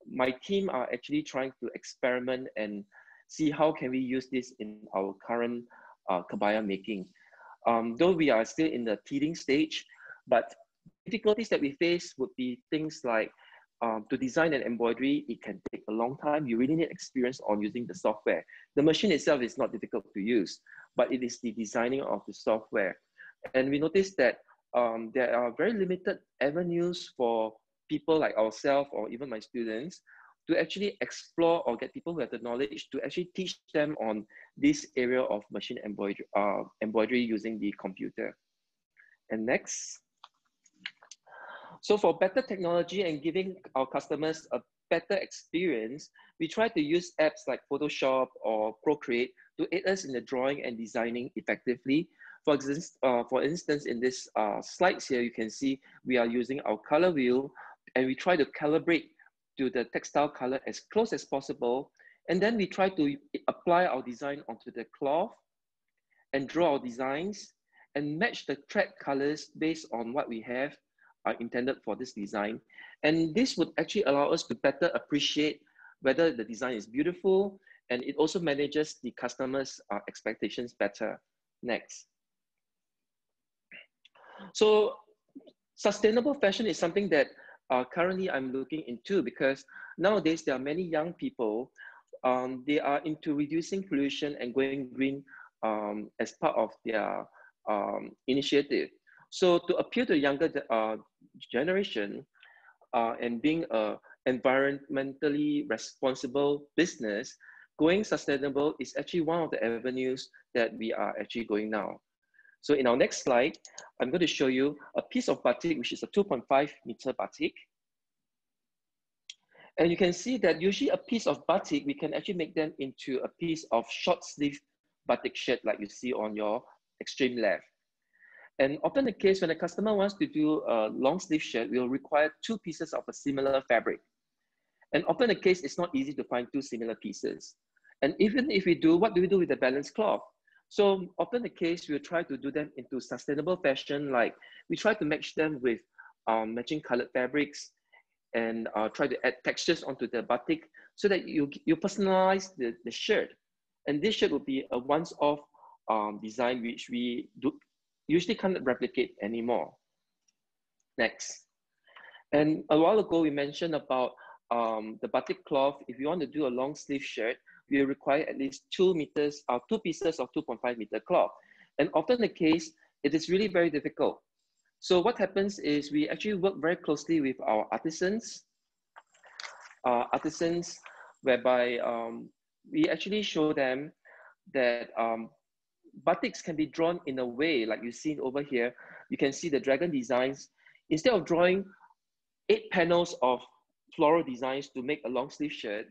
my team are actually trying to experiment and see how can we use this in our current uh, kebaya making um, though we are still in the teething stage, but difficulties that we face would be things like um, to design an embroidery, it can take a long time. You really need experience on using the software. The machine itself is not difficult to use, but it is the designing of the software. And we noticed that um, there are very limited avenues for people like ourselves or even my students to actually explore or get people who have the knowledge to actually teach them on this area of machine embroidery, uh, embroidery using the computer. And next. So for better technology and giving our customers a better experience, we try to use apps like Photoshop or Procreate to aid us in the drawing and designing effectively. For, instance, uh, for instance, in this uh, slides here, you can see we are using our color wheel and we try to calibrate to the textile color as close as possible. And then we try to apply our design onto the cloth and draw our designs and match the thread colors based on what we have uh, intended for this design. And this would actually allow us to better appreciate whether the design is beautiful and it also manages the customer's uh, expectations better. Next. So sustainable fashion is something that uh, currently I'm looking into because nowadays there are many young people, um, they are into reducing pollution and going green um, as part of their um, initiative. So to appeal to younger uh, generation uh, and being a environmentally responsible business, going sustainable is actually one of the avenues that we are actually going now. So in our next slide, I'm going to show you a piece of batik, which is a 2.5 meter batik. And you can see that usually a piece of batik, we can actually make them into a piece of short sleeve batik shirt like you see on your extreme left. And often the case when a customer wants to do a long sleeve shirt, we'll require two pieces of a similar fabric. And often the case, it's not easy to find two similar pieces. And even if we do, what do we do with the balanced cloth? So often the case, we'll try to do them into sustainable fashion, like we try to match them with um, matching colored fabrics and uh, try to add textures onto the batik so that you, you personalize the, the shirt. And this shirt will be a once-off um, design which we do, usually can't replicate anymore. Next. And a while ago, we mentioned about um, the batik cloth. If you want to do a long sleeve shirt, we require at least two meters or uh, two pieces of 2.5 meter cloth. And often the case, it is really very difficult. So what happens is we actually work very closely with our artisans, uh, artisans, whereby um, we actually show them that um, batiks can be drawn in a way like you've seen over here. You can see the dragon designs. Instead of drawing eight panels of floral designs to make a long sleeve shirt,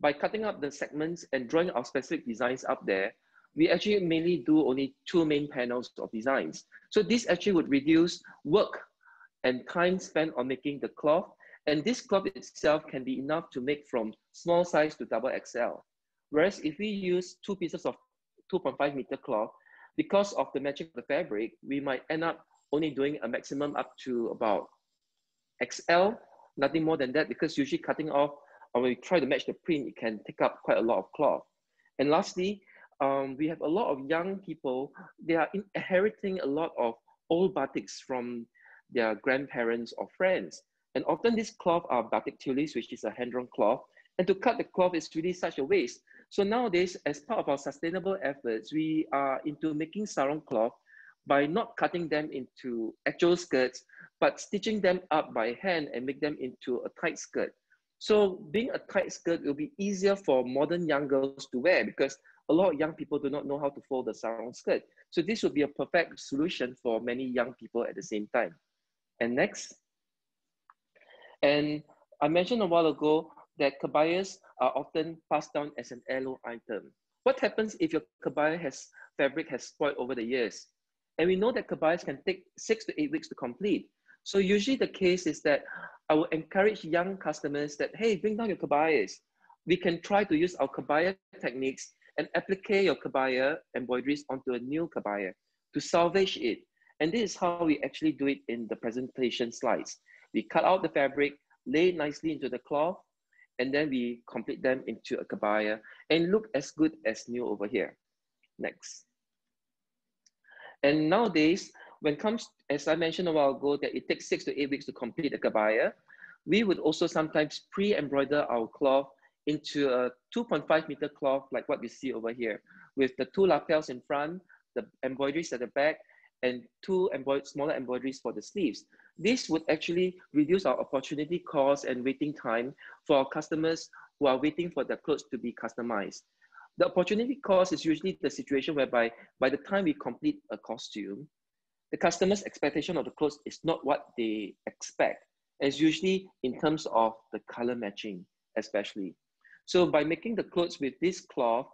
by cutting up the segments and drawing our specific designs up there, we actually mainly do only two main panels of designs. So this actually would reduce work and time spent on making the cloth. And this cloth itself can be enough to make from small size to double XL. Whereas if we use two pieces of 2.5 meter cloth, because of the matching of the fabric, we might end up only doing a maximum up to about XL, nothing more than that, because usually cutting off, or when we try to match the print, it can take up quite a lot of cloth. And lastly, um, we have a lot of young people, they are inheriting a lot of old batiks from their grandparents or friends. And often these cloth are batik tulis, which is a hand-drawn cloth. And to cut the cloth is really such a waste. So nowadays, as part of our sustainable efforts, we are into making sarong cloth by not cutting them into actual skirts, but stitching them up by hand and make them into a tight skirt. So being a tight skirt will be easier for modern young girls to wear because a lot of young people do not know how to fold the sarong skirt. So this would be a perfect solution for many young people at the same time. And next. And I mentioned a while ago that kebayas are often passed down as an heirloom item. What happens if your kebaya has fabric has spoiled over the years? And we know that kebayas can take six to eight weeks to complete. So usually the case is that I will encourage young customers that, hey, bring down your kebayas. We can try to use our kebaya techniques and apply your kebaya embroideries onto a new kebaya to salvage it. And this is how we actually do it in the presentation slides. We cut out the fabric, lay it nicely into the cloth, and then we complete them into a kebaya and look as good as new over here. Next. And nowadays, when comes, as I mentioned a while ago, that it takes six to eight weeks to complete a kebaya, we would also sometimes pre-embroider our cloth into a 2.5 meter cloth like what you see over here with the two lapels in front, the embroideries at the back, and two smaller embroideries for the sleeves. This would actually reduce our opportunity cost and waiting time for our customers who are waiting for their clothes to be customized. The opportunity cost is usually the situation whereby by the time we complete a costume, the customer's expectation of the clothes is not what they expect. as usually in terms of the color matching, especially. So by making the clothes with this cloth,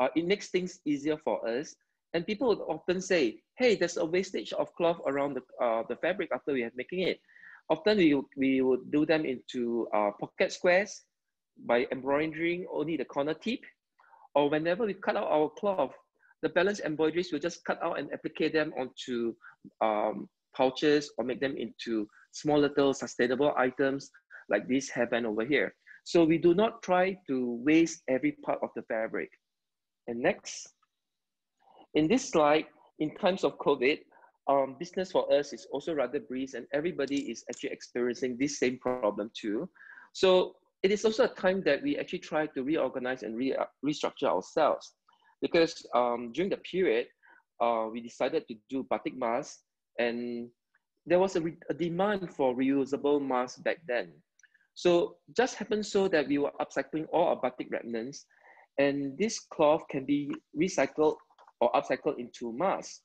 uh, it makes things easier for us. And people would often say, hey, there's a wastage of cloth around the, uh, the fabric after we have making it. Often we, we would do them into uh, pocket squares by embroidering only the corner tip. Or whenever we cut out our cloth, the balance embroideries will just cut out and apply them onto um, pouches or make them into small little sustainable items like this hairband over here. So we do not try to waste every part of the fabric. And next, in this slide, in times of COVID, um, business for us is also rather brisk and everybody is actually experiencing this same problem too. So it is also a time that we actually try to reorganize and re restructure ourselves because um, during the period, uh, we decided to do batik masks and there was a, a, demand for reusable masks back then. So just happened so that we were upcycling all our batik remnants and this cloth can be recycled or upcycled into masks.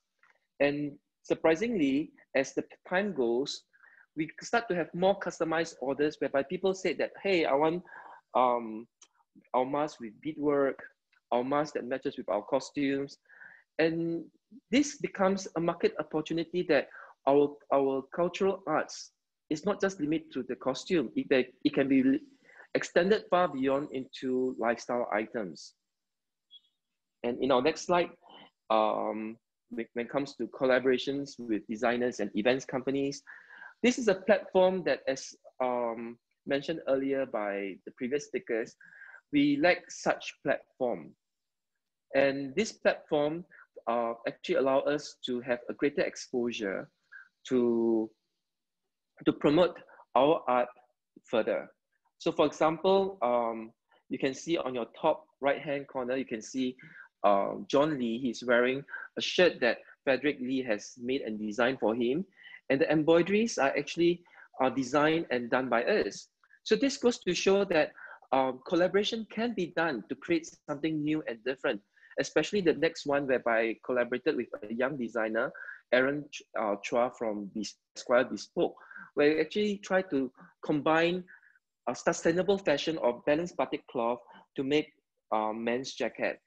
And surprisingly, as the time goes, we start to have more customized orders whereby people say that, hey, I want um, our mask with beadwork, our mask that matches with our costumes. And this becomes a market opportunity that our, our cultural arts is not just limited to the costume. It, it can be extended far beyond into lifestyle items. And in our next slide, um, when it comes to collaborations with designers and events companies, this is a platform that, as um, mentioned earlier by the previous speakers, we lack such platform. And this platform uh, actually allow us to have a greater exposure to, to promote our art further. So for example, um, you can see on your top right-hand corner, you can see uh, John Lee, he's wearing a shirt that Frederick Lee has made and designed for him. And the embroideries are actually uh, designed and done by us. So this goes to show that um, collaboration can be done to create something new and different especially the next one whereby I collaborated with a young designer, Aaron uh, Chua from Esquire Bespoke, where we actually try to combine a sustainable fashion of balanced batik cloth to make uh, men's jacket,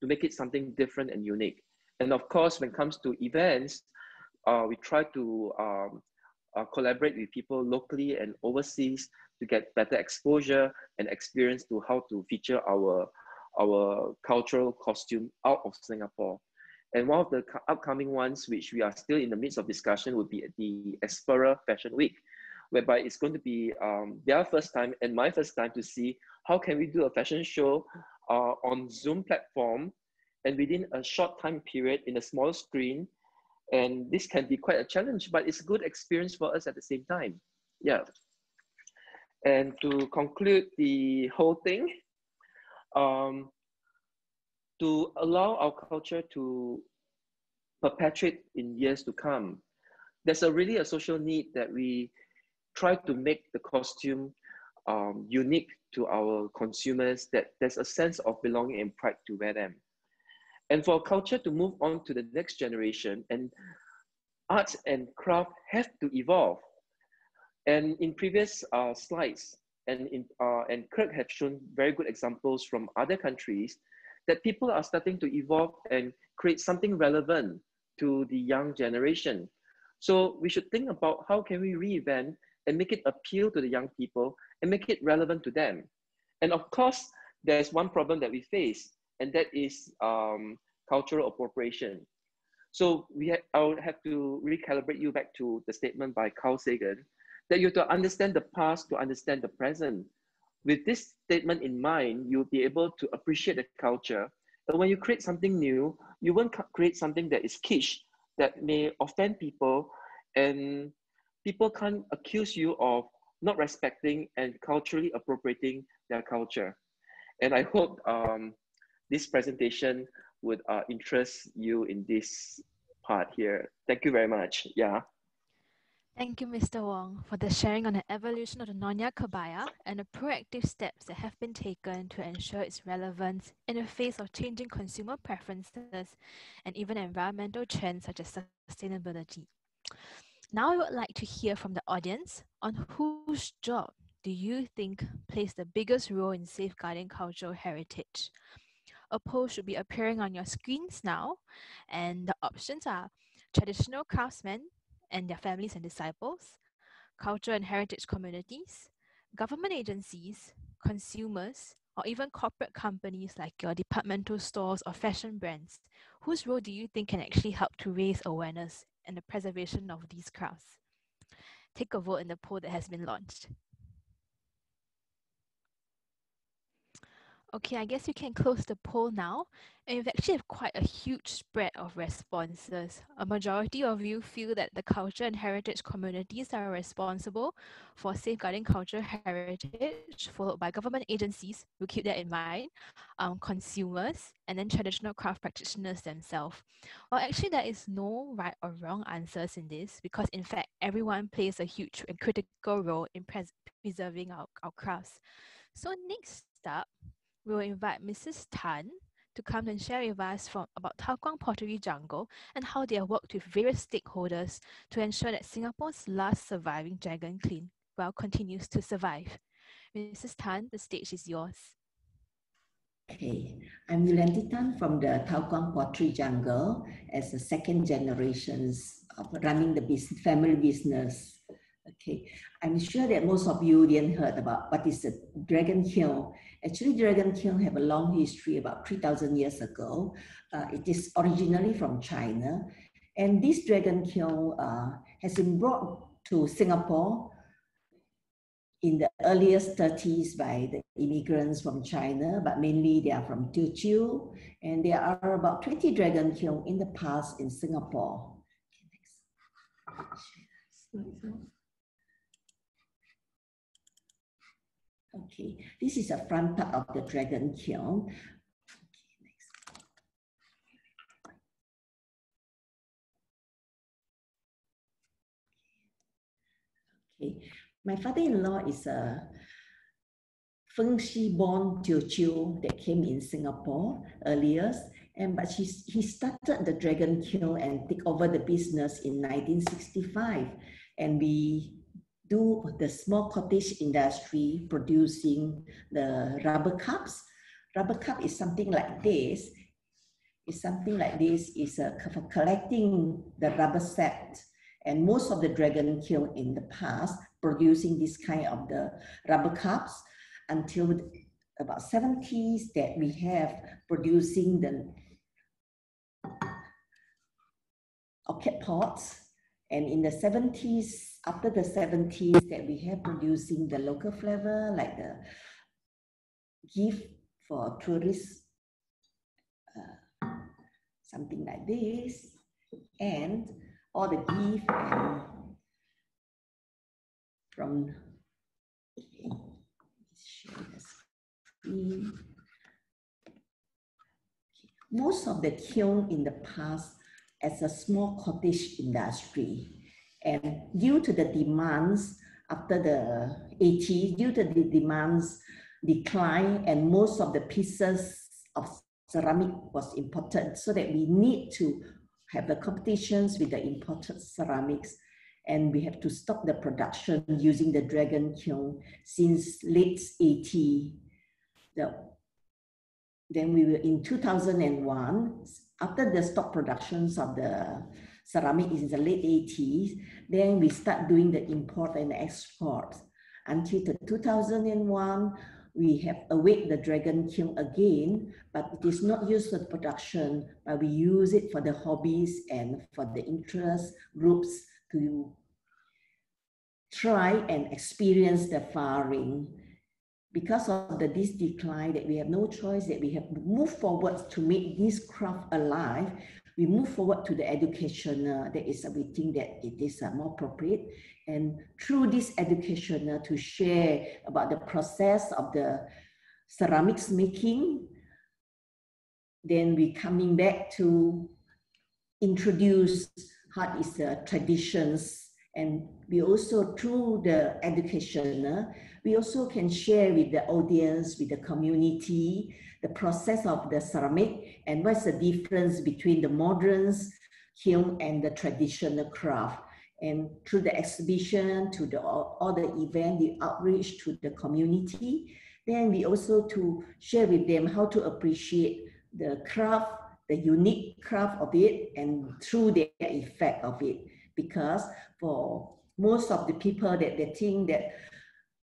to make it something different and unique. And of course, when it comes to events, uh, we try to um, uh, collaborate with people locally and overseas to get better exposure and experience to how to feature our our cultural costume out of Singapore. And one of the upcoming ones, which we are still in the midst of discussion, would be the Espera Fashion Week, whereby it's going to be um, their first time and my first time to see how can we do a fashion show uh, on Zoom platform and within a short time period in a small screen. And this can be quite a challenge, but it's a good experience for us at the same time. Yeah. And to conclude the whole thing, um, to allow our culture to perpetuate in years to come. There's a really a social need that we try to make the costume um, unique to our consumers, that there's a sense of belonging and pride to wear them. And for culture to move on to the next generation, and arts and craft have to evolve. And in previous uh, slides, and, in, uh, and Kirk have shown very good examples from other countries that people are starting to evolve and create something relevant to the young generation. So we should think about how can we reinvent and make it appeal to the young people and make it relevant to them. And of course, there's one problem that we face, and that is um, cultural appropriation. So we I would have to recalibrate you back to the statement by Carl Sagan that you have to understand the past to understand the present. With this statement in mind, you'll be able to appreciate the culture. And when you create something new, you won't create something that is kitsch, that may offend people, and people can't accuse you of not respecting and culturally appropriating their culture. And I hope um, this presentation would uh, interest you in this part here. Thank you very much. Yeah. Thank you, Mr. Wong, for the sharing on the evolution of the Nonya Kebaya and the proactive steps that have been taken to ensure its relevance in the face of changing consumer preferences and even environmental trends such as sustainability. Now I would like to hear from the audience on whose job do you think plays the biggest role in safeguarding cultural heritage? A poll should be appearing on your screens now, and the options are traditional craftsmen and their families and disciples, culture and heritage communities, government agencies, consumers, or even corporate companies like your departmental stores or fashion brands, whose role do you think can actually help to raise awareness and the preservation of these crafts? Take a vote in the poll that has been launched. Okay, I guess you can close the poll now. And you've actually have quite a huge spread of responses. A majority of you feel that the culture and heritage communities are responsible for safeguarding cultural heritage, followed by government agencies, we keep that in mind, um, consumers, and then traditional craft practitioners themselves. Well, actually, there is no right or wrong answers in this because, in fact, everyone plays a huge and critical role in pres preserving our, our crafts. So next up, we will invite Mrs. Tan to come and share with us from about Thow Kwang Pottery Jungle and how they have worked with various stakeholders to ensure that Singapore's last surviving dragon kiln well continues to survive. Mrs. Tan, the stage is yours. Okay, I'm Yulianti Tan from the Thow Kwang Pottery Jungle as the second generations running the business, family business Okay, I'm sure that most of you didn't heard about what is the dragon kiln. Actually, dragon kiln have a long history about 3,000 years ago. Uh, it is originally from China. And this dragon kiln uh, has been brought to Singapore in the earliest 30s by the immigrants from China, but mainly they are from Teochew. And there are about 20 dragon kiln in the past in Singapore. Okay, next. Okay, this is a front part of the dragon kiln. Okay, my father-in-law is a Feng Shi born Teochew that came in Singapore earlier, and but he, he started the dragon kiln and took over the business in 1965, and we do the small cottage industry producing the rubber cups. Rubber cup is something like this. It's something like this is a, for collecting the rubber set. And most of the dragon kiln in the past producing this kind of the rubber cups until about 70s that we have producing the orchid pots. And in the 70s, after the 70s that we have producing the local flavor, like the gift for tourists, uh, something like this, and all the gift and from Most of the kiln in the past as a small cottage industry and due to the demands after the 80s, due to the demands decline and most of the pieces of ceramic was imported so that we need to have the competitions with the imported ceramics and we have to stop the production using the dragon kiln since late 80. The, then we were in 2001, after the stop productions of the ceramic in the late 80s. Then we start doing the import and export. Until the 2001, we have awake the dragon kiln again, but it is not used for the production, but we use it for the hobbies and for the interest groups to try and experience the firing. Because of the this decline that we have no choice that we have to move forward to make this craft alive, we move forward to the education uh, that is uh, we think that it is uh, more appropriate. And through this education uh, to share about the process of the ceramics making then we coming back to introduce how is the traditions. And we also through the education uh, we also can share with the audience with the community the process of the ceramic and what's the difference between the modern kiln and the traditional craft. And through the exhibition, to the all, all the event, the outreach to the community, then we also to share with them how to appreciate the craft, the unique craft of it, and through the effect of it. Because for most of the people that they think that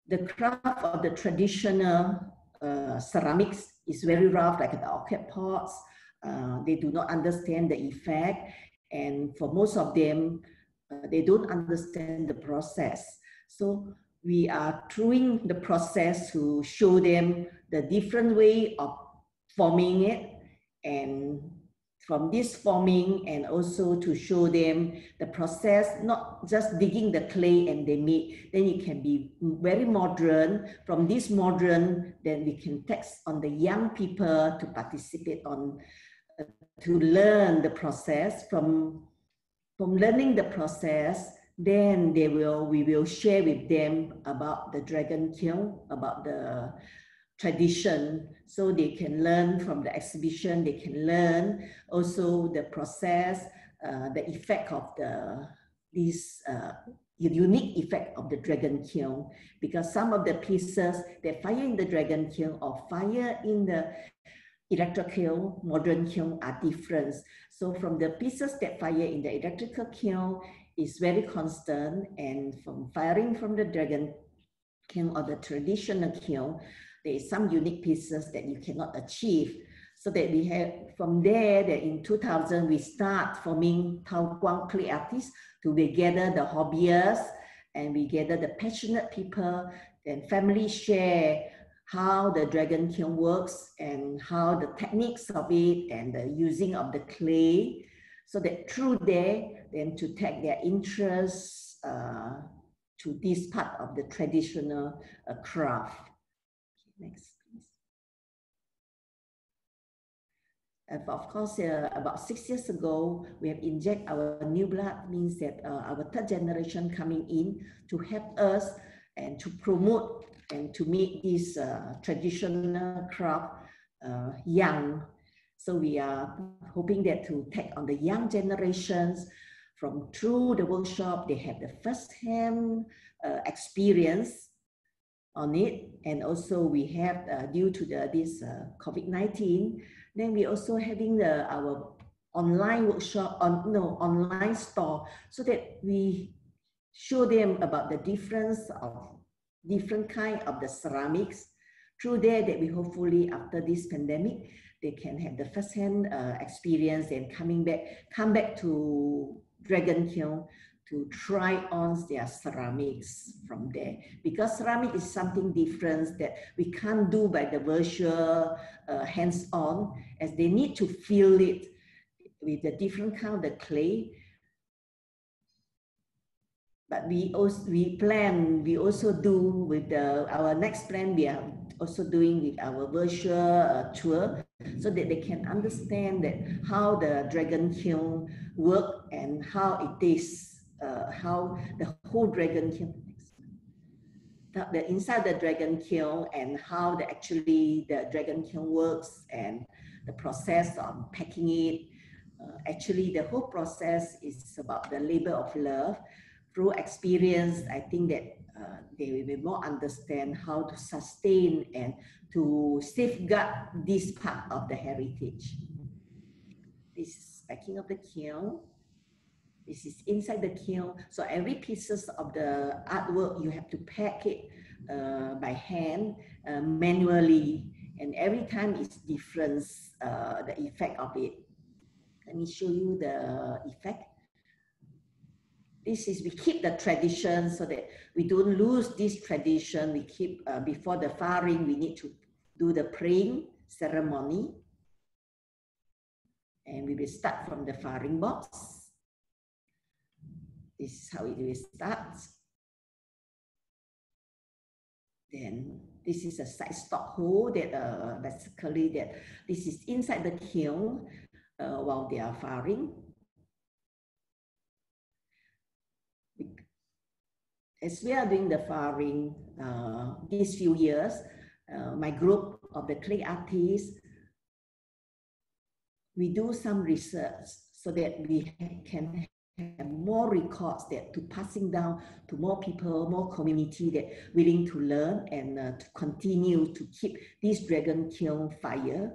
the craft of the traditional uh, ceramics is very rough, like the orchid pots. Uh, they do not understand the effect. And for most of them, uh, they don't understand the process. So we are doing the process to show them the different way of forming it and from this forming and also to show them the process, not just digging the clay and they make, then it can be very modern. From this modern, then we can text on the young people to participate on, uh, to learn the process. From, from learning the process, then they will, we will share with them about the dragon kiln, about the tradition. So they can learn from the exhibition they can learn also the process uh, the effect of the this uh, unique effect of the dragon kiln because some of the pieces that fire in the dragon kiln or fire in the electric kiln modern kiln are different. So from the pieces that fire in the electrical kiln is very constant and from firing from the dragon kiln or the traditional kiln there is some unique pieces that you cannot achieve. So that we have from there that in 2000 we start forming Thow Kwang clay artists to we gather the hobbyists and we gather the passionate people and family share how the dragon kiln works and how the techniques of it and the using of the clay so that through there then to take their interest uh, to this part of the traditional uh, craft. Next, please. And of course, uh, about six years ago, we have inject our new blood, means that uh, our third generation coming in to help us and to promote and to make this uh, traditional craft uh, young. So we are hoping that to take on the young generations from through the workshop, they have the first-hand uh, experience on it. And also we have, uh, due to the, this uh, COVID-19, then we also having the, our online workshop, on no, online store, so that we show them about the difference of different kind of the ceramics. Through there that we hopefully after this pandemic, they can have the first-hand uh, experience and coming back, come back to Dragon Kiln to try on their ceramics from there. Because ceramic is something different that we can't do by the virtual uh, hands-on as they need to feel it with the different kind of the clay. But we also we plan we also do with the our next plan we are also doing with our virtual uh, tour so that they can understand that how the dragon kiln work and how it is uh, how the whole dragon kiln, the, inside the dragon kiln and how the actually the dragon kiln works and the process of packing it. Uh, actually, the whole process is about the labor of love. Through experience, I think that uh, they will be more understand how to sustain and to safeguard this part of the heritage. This is packing of the kiln. This is inside the kiln. So every pieces of the artwork, you have to pack it uh, by hand, uh, manually. And every time it's different, uh, the effect of it. Let me show you the effect. This is, we keep the tradition so that we don't lose this tradition. We keep, uh, before the firing, we need to do the praying ceremony. And we will start from the firing box. This is how it will start. Then this is a side stock hole that uh, basically that this is inside the kiln uh, while they are firing. As we are doing the firing uh, these few years, uh, my group of the clay artists, we do some research so that we can have more records that to passing down to more people, more community that willing to learn and uh, to continue to keep this dragon kiln fire.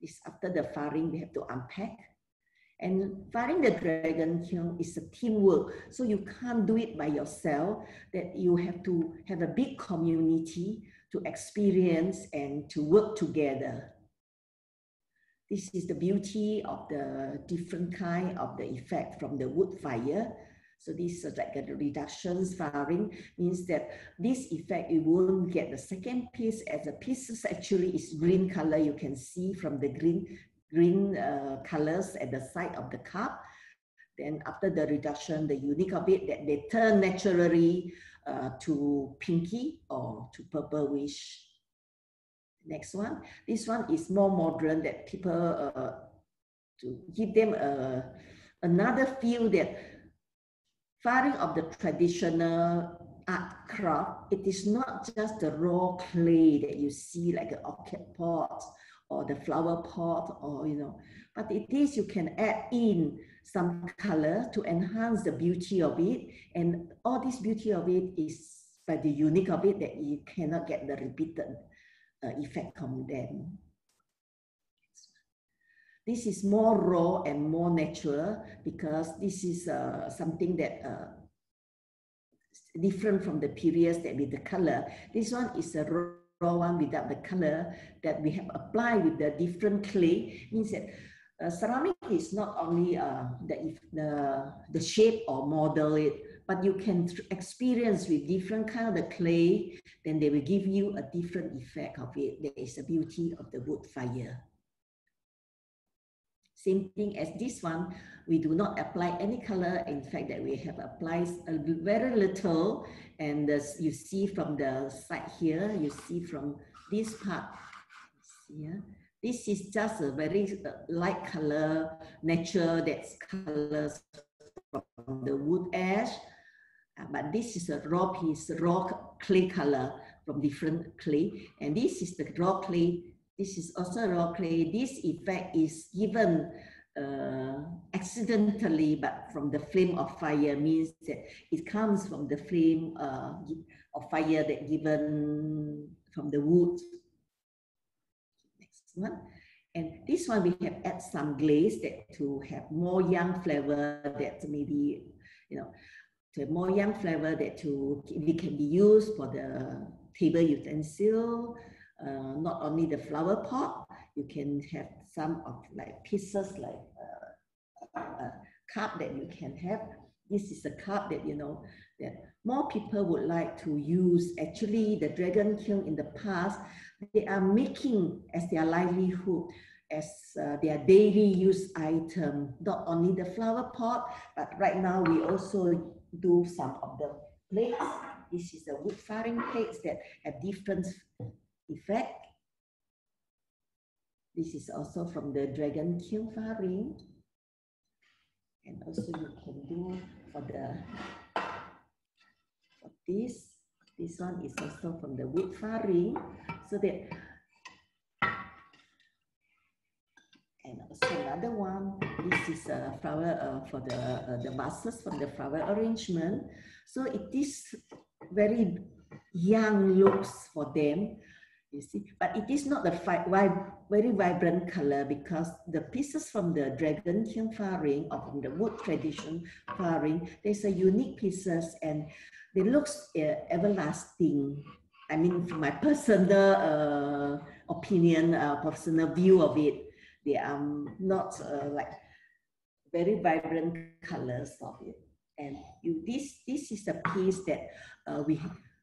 It's after the firing, we have to unpack. And firing the dragon kiln is a teamwork. So you can't do it by yourself, that you have to have a big community to experience and to work together. This is the beauty of the different kind of the effect from the wood fire. So this is like a reductions firing means that this effect, you won't get the second piece as the pieces actually is green color. You can see from the green, green uh, colors at the side of the cup. Then after the reduction, the unique of it that they turn naturally uh, to pinky or to purplish Next one. This one is more modern that people, uh, to give them a, another feel that firing of the traditional art craft, it is not just the raw clay that you see like an orchid pot or the flower pot or, you know, but it is you can add in some color to enhance the beauty of it. And all this beauty of it is by the unique of it that you cannot get the repeated uh, effect on them. This is more raw and more natural because this is uh, something that uh, different from the periods that with the color. This one is a raw one without the color that we have applied with the different clay. Means that uh, ceramic is not only uh, the, the, the shape or model it, but you can experience with different kind of the clay, then they will give you a different effect of it. There is the beauty of the wood fire. Same thing as this one, we do not apply any color. In fact, that we have applied a very little. And as you see from the side here, you see from this part, here, this is just a very uh, light color, nature that's colors from the wood ash uh, but this is a raw piece, raw clay color from different clay. And this is the raw clay. This is also raw clay. This effect is given uh, accidentally, but from the flame of fire means that it comes from the flame uh, of fire that given from the wood. Next one. And this one we have add some glaze that to have more young flavor that maybe, you know, more young flavor that to it can be used for the table utensil, uh, not only the flower pot, you can have some of like pieces like uh, a cup that you can have. This is a cup that you know that more people would like to use. Actually, the dragon kiln in the past, they are making as their livelihood as uh, their daily use item, not only the flower pot, but right now we also do some of the plates. This is the wood firing plates that have different effect. This is also from the dragon kiln firing. And also you can do for the for this. This one is also from the wood firing. So that also another one, this is a flower uh, for the, uh, the vases from the flower arrangement. So it is very young looks for them, you see, but it is not a very vibrant color because the pieces from the dragon kiln firing or from the wood tradition firing, there's a unique pieces and they looks uh, everlasting. I mean, from my personal uh, opinion, uh, personal view of it, they are not uh, like very vibrant colors of it. And you, this, this is a piece that uh, we,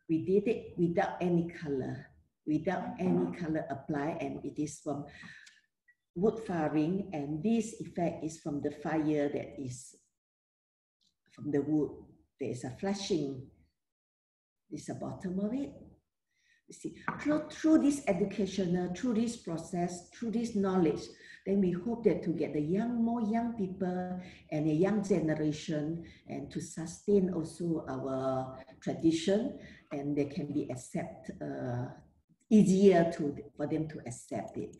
we did it without any color, without any color applied, and it is from wood firing, and this effect is from the fire that is from the wood. There is a flashing. This is the bottom of it. You see, through, through this educational, through this process, through this knowledge, then we hope that to get the young, more young people and a young generation and to sustain also our tradition and they can be accept, uh, easier to, for them to accept it.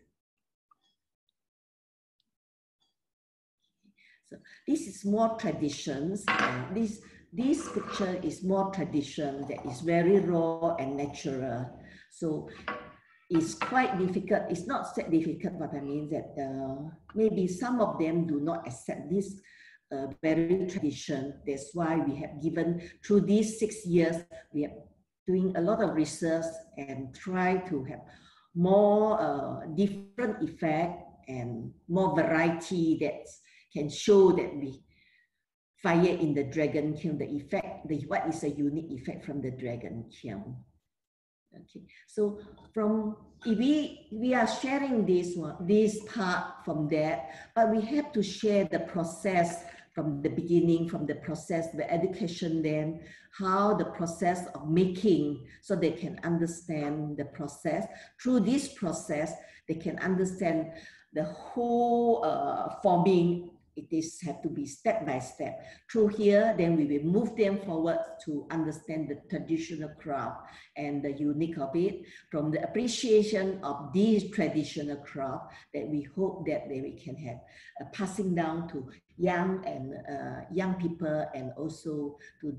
So this is more traditions. This this picture is more tradition that is very raw and natural. So it's quite difficult. It's not that difficult, but I mean that uh, maybe some of them do not accept this uh, very tradition. That's why we have given through these six years, we are doing a lot of research and try to have more uh, different effect and more variety that can show that we fire in the dragon kiln, the effect, the, what is a unique effect from the dragon kiln. Okay, so from if we we are sharing this one, this part from that, but we have to share the process from the beginning, from the process, the education, then how the process of making, so they can understand the process. Through this process, they can understand the whole uh, forming it is have to be step by step. Through here, then we will move them forward to understand the traditional craft and the unique of it from the appreciation of these traditional craft that we hope that they, we can have uh, passing down to young and uh, young people and also to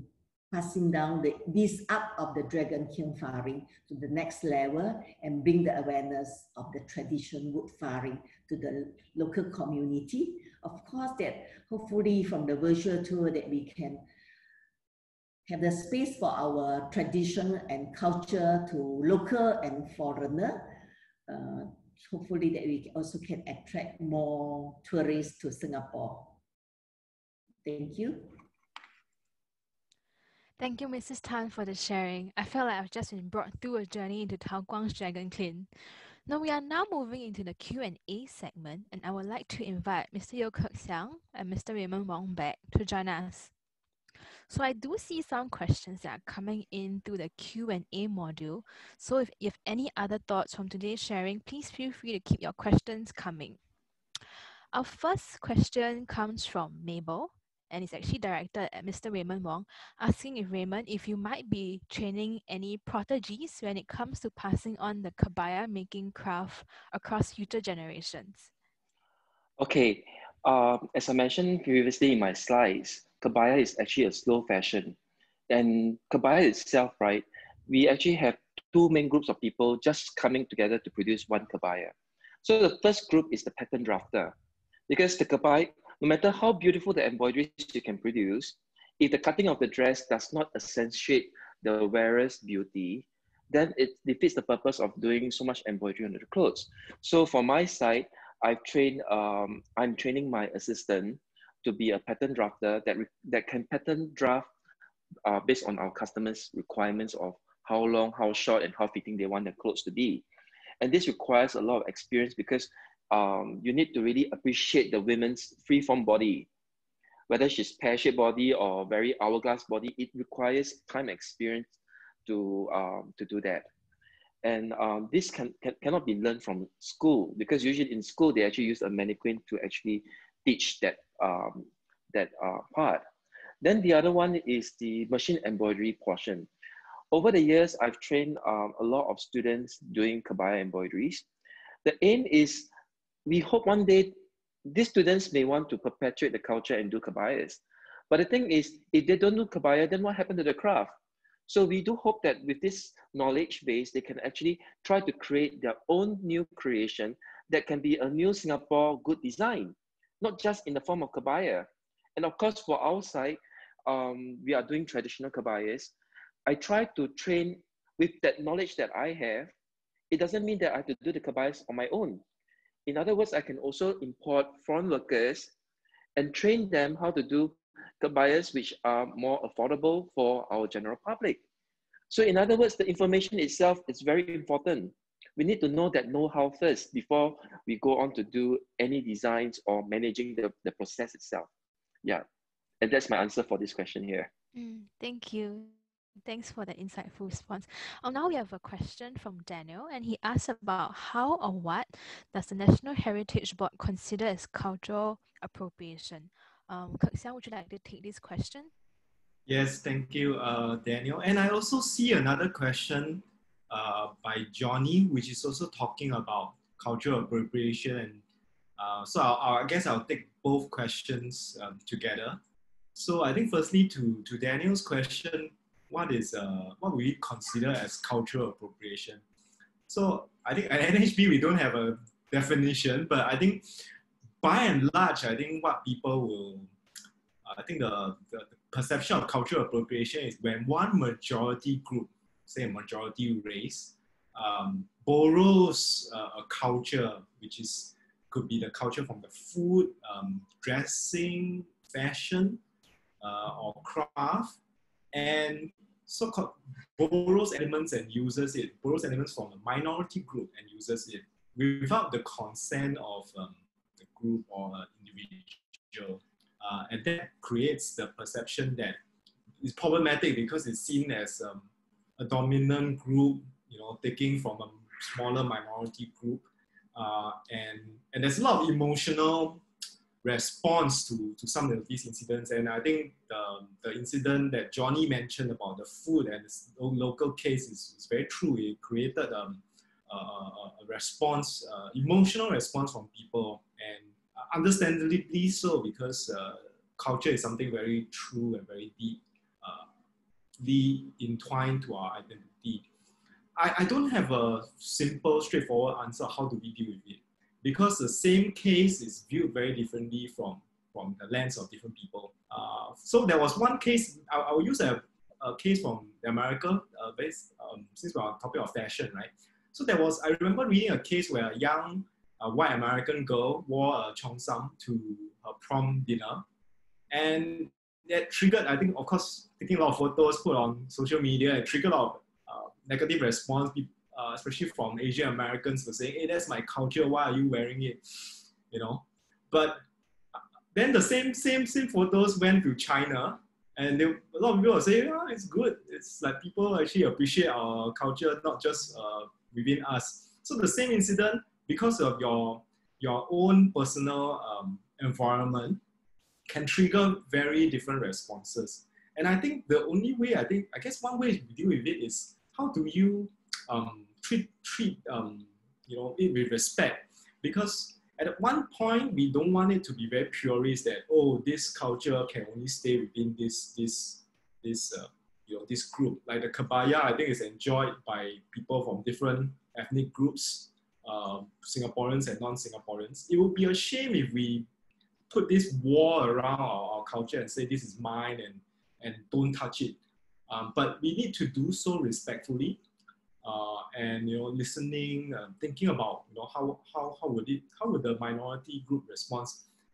passing down the, this up of the dragon kiln firing to the next level and bring the awareness of the tradition wood firing to the local community of course, that hopefully from the virtual tour that we can have the space for our tradition and culture to local and foreigner. Uh, hopefully that we also can attract more tourists to Singapore. Thank you. Thank you, Mrs. Tan, for the sharing. I felt like I've just been brought through a journey into Thow Kwang's Dragon Kiln. Now we are now moving into the Q&A segment and I would like to invite Mr. Yeo Kirk Siang and Mr. Raymond Wong back to join us. So I do see some questions that are coming in through the Q&A module. So if you have any other thoughts from today's sharing, please feel free to keep your questions coming. Our first question comes from Mabel and it's actually directed at Mr. Raymond Wong, asking if Raymond, if you might be training any proteges when it comes to passing on the kebaya making craft across future generations. Okay, um, as I mentioned previously in my slides, kebaya is actually a slow fashion. And kebaya itself, right, we actually have two main groups of people just coming together to produce one kebaya. So the first group is the pattern drafter. Because the kebaya, no matter how beautiful the embroideries you can produce, if the cutting of the dress does not accentuate the wearer's beauty, then it defeats the purpose of doing so much embroidery on the clothes. So for my side, I've trained, um, I'm training my assistant to be a pattern drafter that, that can pattern draft uh, based on our customers' requirements of how long, how short, and how fitting they want their clothes to be. And this requires a lot of experience because um, you need to really appreciate the women's free-form body. Whether she's pear-shaped body or very hourglass body, it requires time and experience to, um, to do that. And um, this can, can, cannot be learned from school because usually in school, they actually use a mannequin to actually teach that, um, that uh, part. Then the other one is the machine embroidery portion. Over the years, I've trained um, a lot of students doing kebaya embroideries. The aim is we hope one day these students may want to perpetuate the culture and do kebayas. But the thing is, if they don't do kebaya, then what happened to the craft? So we do hope that with this knowledge base, they can actually try to create their own new creation that can be a new Singapore good design, not just in the form of kebaya. And of course, for our side, um, we are doing traditional kebayas. I try to train with that knowledge that I have. It doesn't mean that I have to do the kebayas on my own. In other words, I can also import foreign workers and train them how to do kebayas which are more affordable for our general public. So in other words, the information itself is very important. We need to know that know-how first before we go on to do any designs or managing the, the process itself. Yeah, and that's my answer for this question here. Mm, thank you. Thanks for the insightful response. Oh, now we have a question from Daniel, and he asks about how or what does the National Heritage Board consider as cultural appropriation? Um, Kirk Siang, would you like to take this question? Yes, thank you, uh, Daniel. And I also see another question uh, by Johnny, which is also talking about cultural appropriation and Uh, so I'll, I'll, i guess I'll take both questions um, together. So I think firstly to, to Daniel's question, what is uh, what we consider as cultural appropriation? So I think at NHB we don't have a definition, but I think by and large, I think what people will, I think the, the, the perception of cultural appropriation is when one majority group, say a majority race, um, borrows uh, a culture which is could be the culture from the food, um, dressing, fashion, uh, or craft, and so-called borrows elements and uses it, borrows elements from a minority group and uses it without the consent of um, the group or individual. Uh, and that creates the perception that it's problematic because it's seen as um, a dominant group, you know, taking from a smaller minority group. Uh, and, and there's a lot of emotional response to, to some of these incidents. And I think the, the incident that Johnny mentioned about the food and the local case is, is very true. It created um, a, a, response, uh, emotional response from people, and understandably so because uh, culture is something very true and very deeply uh, entwined to our identity. I, I don't have a simple, straightforward answer how do we deal with it because the same case is viewed very differently from, from the lens of different people. Uh, so there was one case, I, I will use a, a case from America, uh, based, um, since we're on topic of fashion, right? So there was, I remember reading a case where a young uh, white American girl wore a cheongsam to her prom dinner. And that triggered, I think, of course, taking a lot of photos, put on social media, it triggered a lot of uh, negative response uh, especially from Asian Americans, were saying, "Hey, that's my culture. Why are you wearing it?" You know. But uh, then the same same same photos went to China, and they, a lot of people are saying, "Oh, it's good. It's like people actually appreciate our culture, not just uh, within us." So the same incident, because of your your own personal um, environment, can trigger very different responses. And I think the only way, I think, I guess one way to deal with it is how do you um, treat treat um, you know it with respect. Because at one point we don't want it to be very purist that oh this culture can only stay within this this this uh, you know this group. Like the kebaya I think is enjoyed by people from different ethnic groups uh, Singaporeans and non-Singaporeans. It would be a shame if we put this wall around our, our culture and say this is mine and and don't touch it. Um, but we need to do so respectfully uh, and you know listening, uh, thinking about you know how how how would it how would the minority group respond?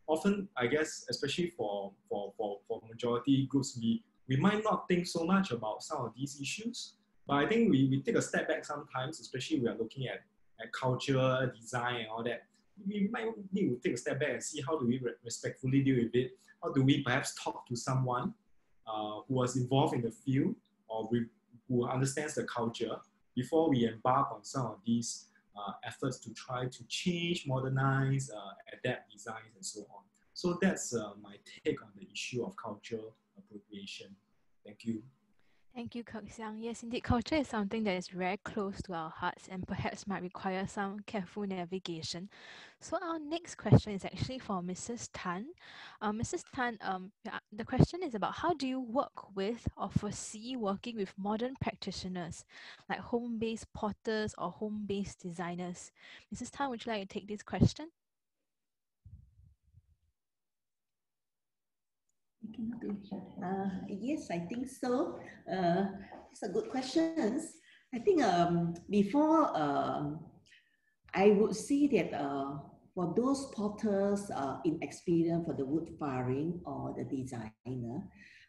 Often, I guess, especially for for for, for majority groups, we we might not think so much about some of these issues, but I think we, we take a step back sometimes, especially we are looking at, at culture, design, and all that. We might need to take a step back and see how do we re- respectfully deal with it. How do we perhaps talk to someone uh, who was involved in the field or we, who understands the culture before we embark on some of these uh, efforts to try to change, modernize, uh, adapt designs, and so on. So that's uh, my take on the issue of cultural appropriation. Thank you. Thank you, Kirk Siang. Yes, indeed, culture is something that is very close to our hearts and perhaps might require some careful navigation. So our next question is actually for Mrs. Tan. Uh, Mrs. Tan, um, the question is about how do you work with or foresee working with modern practitioners like home-based potters or home-based designers? Mrs. Tan, would you like to take this question? Uh, yes, I think so. Uh, it's a good question. I think um, before um, I would say that uh, for those potters uh, in experience for the wood firing or the designer,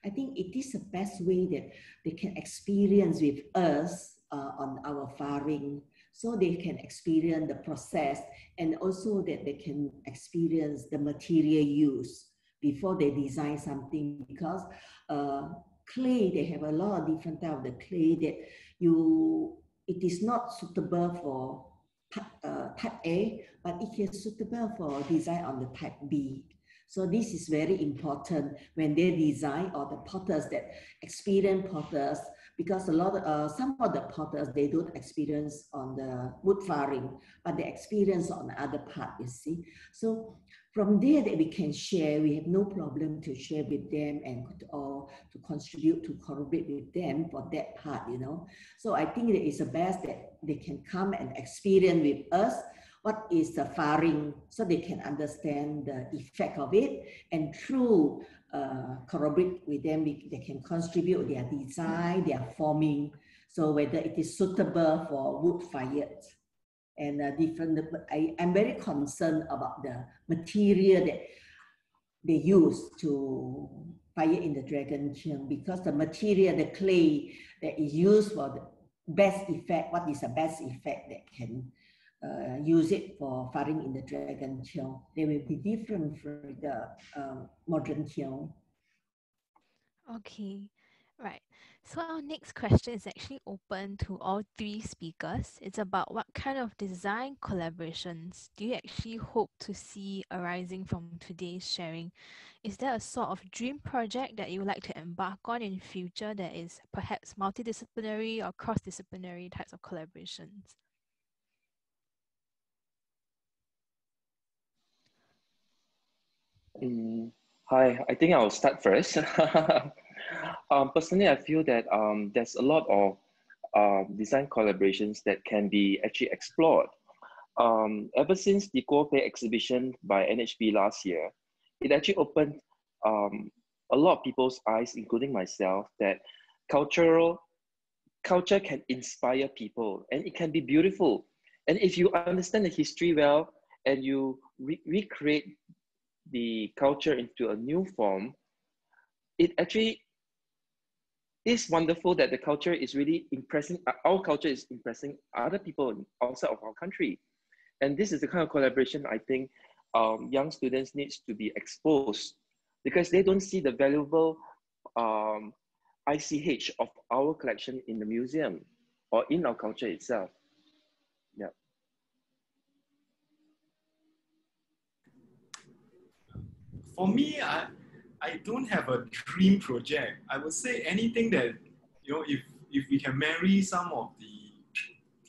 I think it is the best way that they can experience with us uh, on our firing so they can experience the process and also that they can experience the material use before they design something because uh, clay, they have a lot of different type of the clay that you, it is not suitable for uh, type A, but it is suitable for design on the type B. So this is very important when they design or the potters that experienced potters because a lot of, uh, some of the potters, they don't experience on the wood firing, but they experience on the other part, you see. So from there that we can share, we have no problem to share with them and or to contribute to collaborate with them for that part, you know. So I think it is the best that they can come and experience with us what is the firing so they can understand the effect of it. And through uh, collaborate with them, we, they can contribute their design, their forming, so whether it is suitable for wood fired and uh, different, I, I'm very concerned about the material that they use to fire in the dragon kiln because the material, the clay that is used for the best effect, what is the best effect that can uh, use it for firing in the dragon kiln. They will be different from the um, modern kiln. Okay, right. So our next question is actually open to all three speakers. It's about what kind of design collaborations do you actually hope to see arising from today's sharing? Is there a sort of dream project that you would like to embark on in future that is perhaps multidisciplinary or cross-disciplinary types of collaborations? Mm, hi, I think I'll start first. um, personally, I feel that um, there's a lot of um, design collaborations that can be actually explored. Um, ever since the Guo Pei exhibition by NHB last year, it actually opened um, a lot of people's eyes, including myself, that cultural culture can inspire people and it can be beautiful. And if you understand the history well and you re recreate the culture into a new form, it actually is wonderful that the culture is really impressing, uh, our culture is impressing other people outside of our country. And this is the kind of collaboration I think um, young students needs to be exposed because they don't see the valuable um, ICH of our collection in the museum or in our culture itself. Yeah. for me, I, I don't have a dream project. I would say anything that, you know, if, if we can marry some of the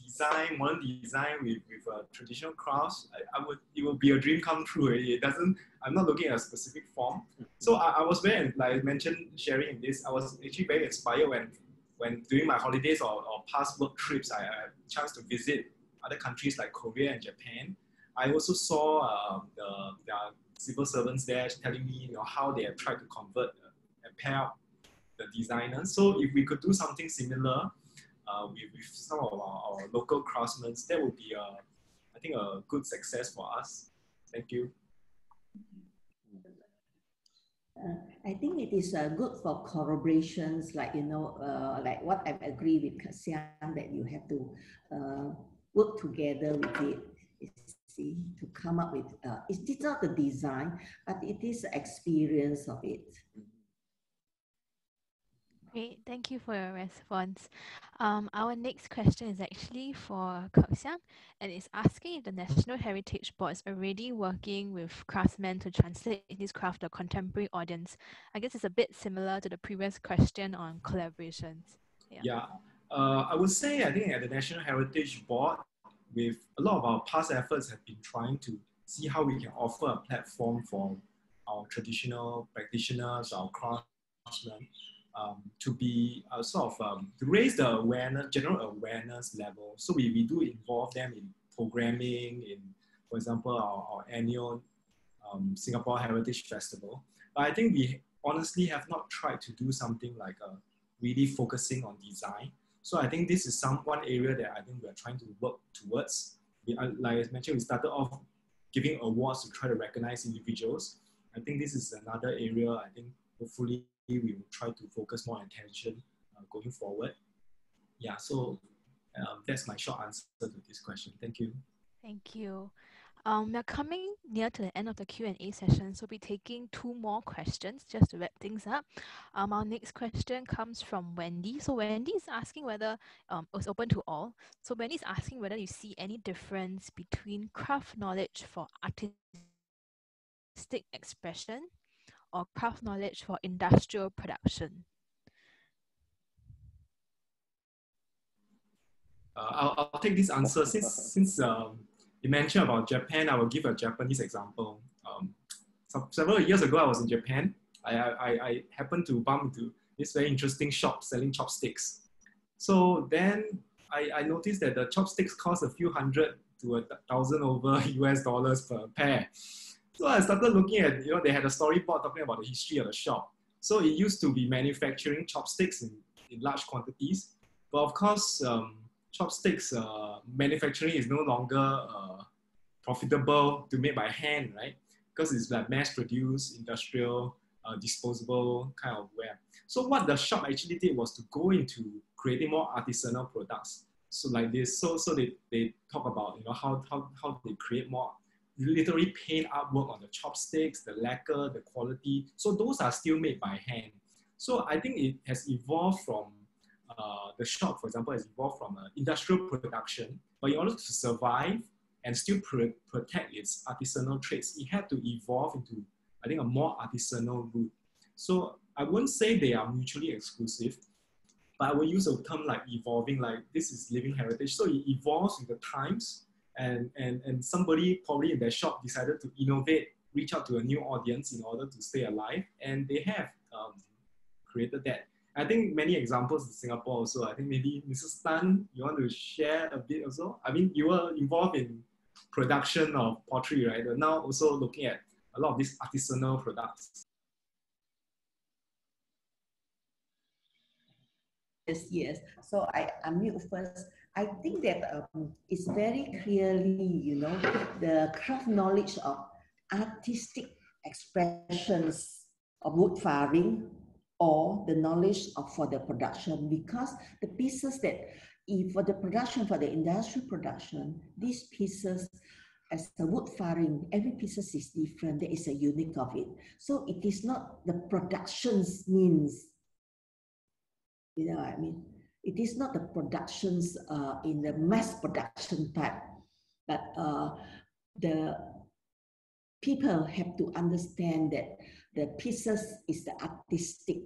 design, one design with, with uh, traditional crafts, I, I would, it would be a dream come true. It doesn't, I'm not looking at a specific form. So I, I was very, like I mentioned, sharing in this, I was actually very inspired when, when during my holidays or, or past work trips, I, had a chance to visit other countries like Korea and Japan. I also saw uh, the, the civil servants there telling me you know, how they have tried to convert uh, and pair up the designers. So if we could do something similar uh, with, with some of our, our local craftsmen, that would be, a, I think, a good success for us. Thank you. Uh, I think it is uh, good for collaborations, like you know, uh, like what I agree with Siang that you have to uh, work together with it see, to come up with, uh, it's not the design, but it is the experience of it. Great, thank you for your response. Um, our next question is actually for Siang, and it's asking if the National Heritage Board is already working with craftsmen to translate this craft to a contemporary audience. I guess it's a bit similar to the previous question on collaborations. Yeah, yeah. Uh, I would say I think at the National Heritage Board, with a lot of our past efforts have been trying to see how we can offer a platform for our traditional practitioners, our craftsmen, um, to be uh, sort of um, to raise the awareness, general awareness level. So we, we do involve them in programming, in, for example, our, our annual um, Singapore Heritage Festival. But I think we honestly have not tried to do something like a really focusing on design. So I think this is some one area that I think we're trying to work towards. We, like I mentioned, we started off giving awards to try to recognize individuals. I think this is another area I think hopefully we will try to focus more attention uh, going forward. Yeah, so um, that's my short answer to this question. Thank you. Thank you. Um, we're coming near to the end of the Q&A session, so we'll be taking two more questions just to wrap things up. Um, our next question comes from Wendy. So Wendy is asking whether, um, it's open to all. So Wendy is asking whether you see any difference between craft knowledge for artistic expression or craft knowledge for industrial production. Uh, I'll, I'll take this answer since since um, you mentioned about Japan. I will give a Japanese example. Um, some, several years ago, I was in Japan. I, I, I happened to bump into this very interesting shop selling chopsticks. So then I, I noticed that the chopsticks cost a few hundred to a thousand over US dollars per pair. So I started looking at, you know, they had a storyboard talking about the history of the shop. So it used to be manufacturing chopsticks in, in large quantities. But of course, um, chopsticks uh, manufacturing is no longer uh, profitable to make by hand, right? Because it's like mass produced, industrial, uh, disposable kind of wear. So what the shop actually did was to go into creating more artisanal products. So like this, so so they, they talk about you know how, how how they create more literally paint artwork on the chopsticks, the lacquer, the quality. So those are still made by hand. So I think it has evolved from uh, the shop, for example, has evolved from uh, industrial production, but in order to survive and still pr- protect its artisanal traits, it had to evolve into, I think, a more artisanal route. So I wouldn't say they are mutually exclusive, but I will use a term like evolving, like this is living heritage. So it evolves with the times, and, and, and somebody probably in their shop decided to innovate, reach out to a new audience in order to stay alive, and they have um, created that. I think many examples in Singapore also. I think maybe Mrs. Tan, you want to share a bit also? I mean, you were involved in production of pottery, right? But now also looking at a lot of these artisanal products. Yes, yes. So I unmute first. I think that um, it's very clearly, you know, the craft knowledge of artistic expressions of wood firing or the knowledge of for the production because the pieces that if for the production for the industrial production these pieces as the wood firing every pieces is different there is a unique of it. So it is not the productions means. You know what i mean? It is not the productions uh, in the mass production type, but uh, the people have to understand that the pieces is the artistic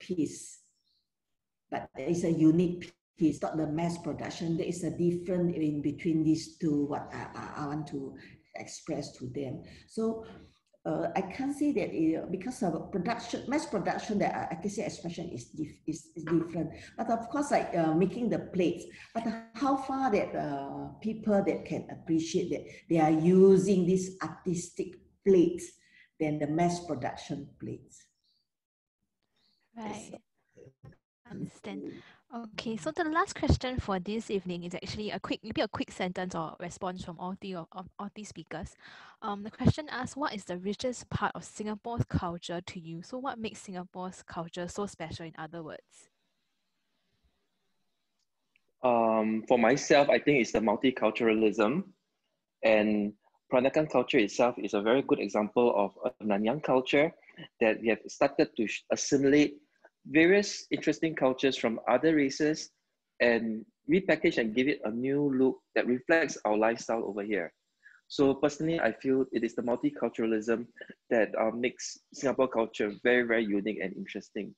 piece, but it's a unique piece, not the mass production. There is a difference in between these two, what I, I want to express to them. So uh, I can't say that it, because of production, mass production, the accuracy expression is, dif is, is, different. But of course, like uh, making the plates, but how far that uh, people that can appreciate that they are using these artistic plates than the mass production plates. Right. Understand. Okay, so the last question for this evening is actually a quick, maybe a quick sentence or response from all three of, of all three speakers. Um, the question asks, what is the richest part of Singapore's culture to you? So what makes Singapore's culture so special in other words? Um, for myself, I think it's the multiculturalism and Peranakan culture itself is a very good example of a Nanyang culture that we have started to assimilate various interesting cultures from other races and repackage and give it a new look that reflects our lifestyle over here. So personally, I feel it is the multiculturalism that uh, makes Singapore culture very, very unique and interesting.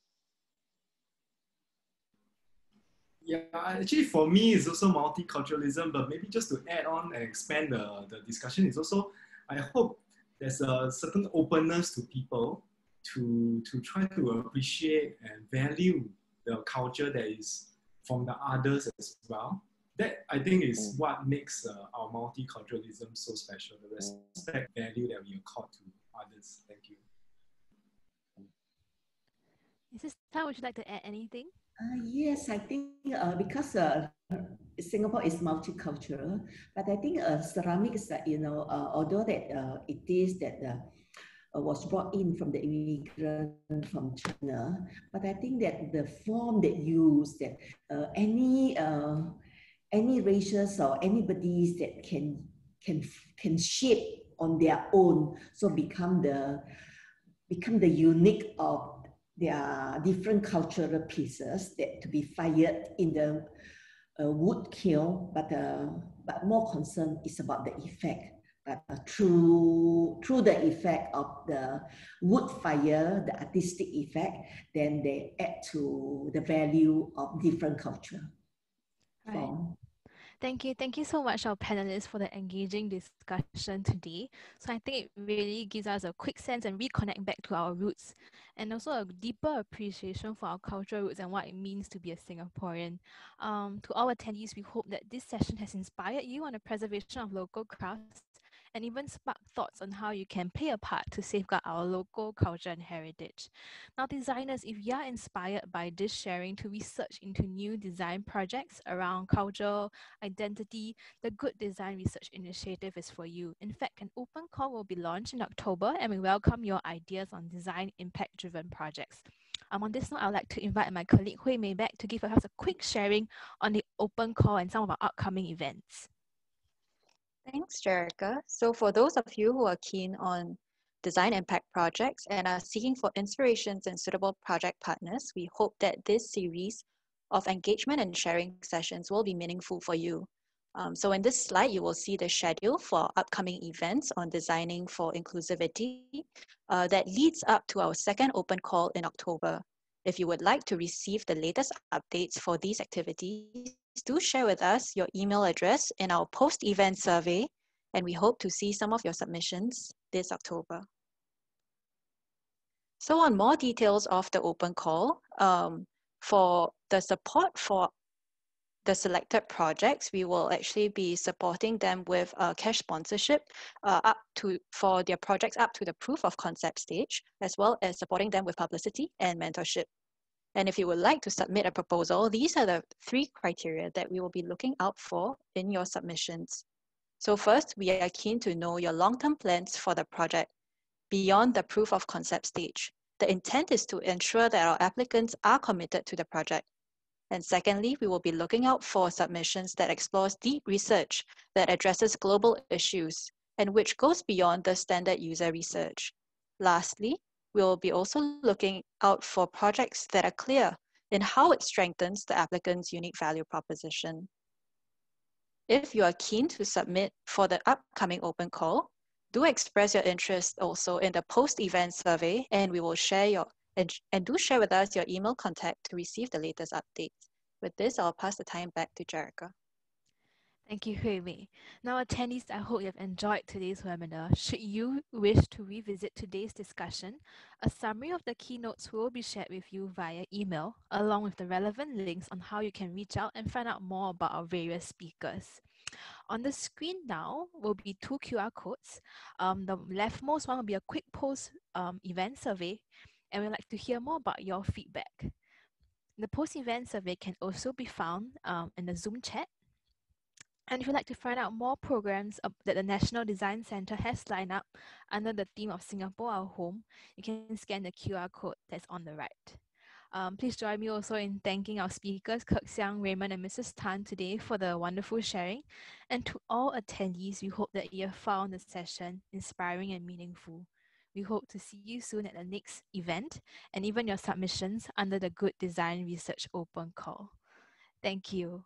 Yeah, actually for me, it's also multiculturalism, but maybe just to add on and expand the, the discussion is also, I hope there's a certain openness to people to, to try to appreciate and value the culture that is from the others as well. That I think is mm. what makes uh, our multiculturalism so special, the respect value that we accord to others. Thank you. Mrs. Tan, would you like to add anything? Uh, yes, I think uh, because uh, Singapore is multicultural, but I think uh, ceramics, uh, you know, uh, although that uh, it is that was brought in from the immigrant from China. But I think that the form that used that any any races or anybody that can can can shape on their own, so become the become the unique of their different cultural pieces that to be fired in the uh, wood kiln, but uh, but more concern is about the effect but uh, through through the effect of the wood fire, the artistic effect, then they add to the value of different culture. Thank you. Thank you so much, our panelists, for the engaging discussion today. So I think it really gives us a quick sense and reconnect back to our roots and also a deeper appreciation for our cultural roots and what it means to be a Singaporean. Um, to all attendees, we hope that this session has inspired you on the preservation of local crafts and even spark thoughts on how you can play a part to safeguard our local culture and heritage. Now, designers, if you are inspired by this sharing to research into new design projects around culture, identity, the Good Design Research Initiative is for you. In fact, an open call will be launched in October and we welcome your ideas on design impact driven projects. Um, on this note, I'd like to invite my colleague Hui Mei back to give us a quick sharing on the open call and some of our upcoming events. Thanks, Jerica. So for those of you who are keen on design impact projects and are seeking for inspirations and suitable project partners, we hope that this series of engagement and sharing sessions will be meaningful for you. Um, so in this slide, you will see the schedule for upcoming events on designing for inclusivity uh, that leads up to our second open call in October. If you would like to receive the latest updates for these activities, do share with us your email address in our post-event survey, and we hope to see some of your submissions this October. So on more details of the open call, um, for the support for the selected projects, we will actually be supporting them with a cash sponsorship uh, up to for their projects up to the proof of concept stage, as well as supporting them with publicity and mentorship. And if you would like to submit a proposal, these are the three criteria that we will be looking out for in your submissions. So first, we are keen to know your long-term plans for the project beyond the proof of concept stage. The intent is to ensure that our applicants are committed to the project. And secondly, we will be looking out for submissions that explores deep research that addresses global issues and which goes beyond the standard user research. Lastly, we'll be also looking out for projects that are clear in how it strengthens the applicant's unique value proposition. If you are keen to submit for the upcoming open call, do express your interest also in the post-event survey and we will share your, and, and do share with us your email contact to receive the latest updates. With this, I'll pass the time back to Jerica. Thank you, Hui Mei. Now, attendees, I hope you have enjoyed today's webinar. Should you wish to revisit today's discussion, a summary of the keynotes will be shared with you via email, along with the relevant links on how you can reach out and find out more about our various speakers. On the screen now will be two QR codes. Um, the leftmost one will be a quick post um, event survey, and we'd like to hear more about your feedback. The post-event survey can also be found um, in the Zoom chat and if you'd like to find out more programs that the National Design Centre has lined up under the theme of Singapore Our Home, you can scan the QR code that's on the right. Um, please join me also in thanking our speakers, Kirk Siang, Raymond, and Mrs. Tan today for the wonderful sharing. And to all attendees, we hope that you have found the session inspiring and meaningful. We hope to see you soon at the next event and even your submissions under the Good Design Research Open Call. Thank you.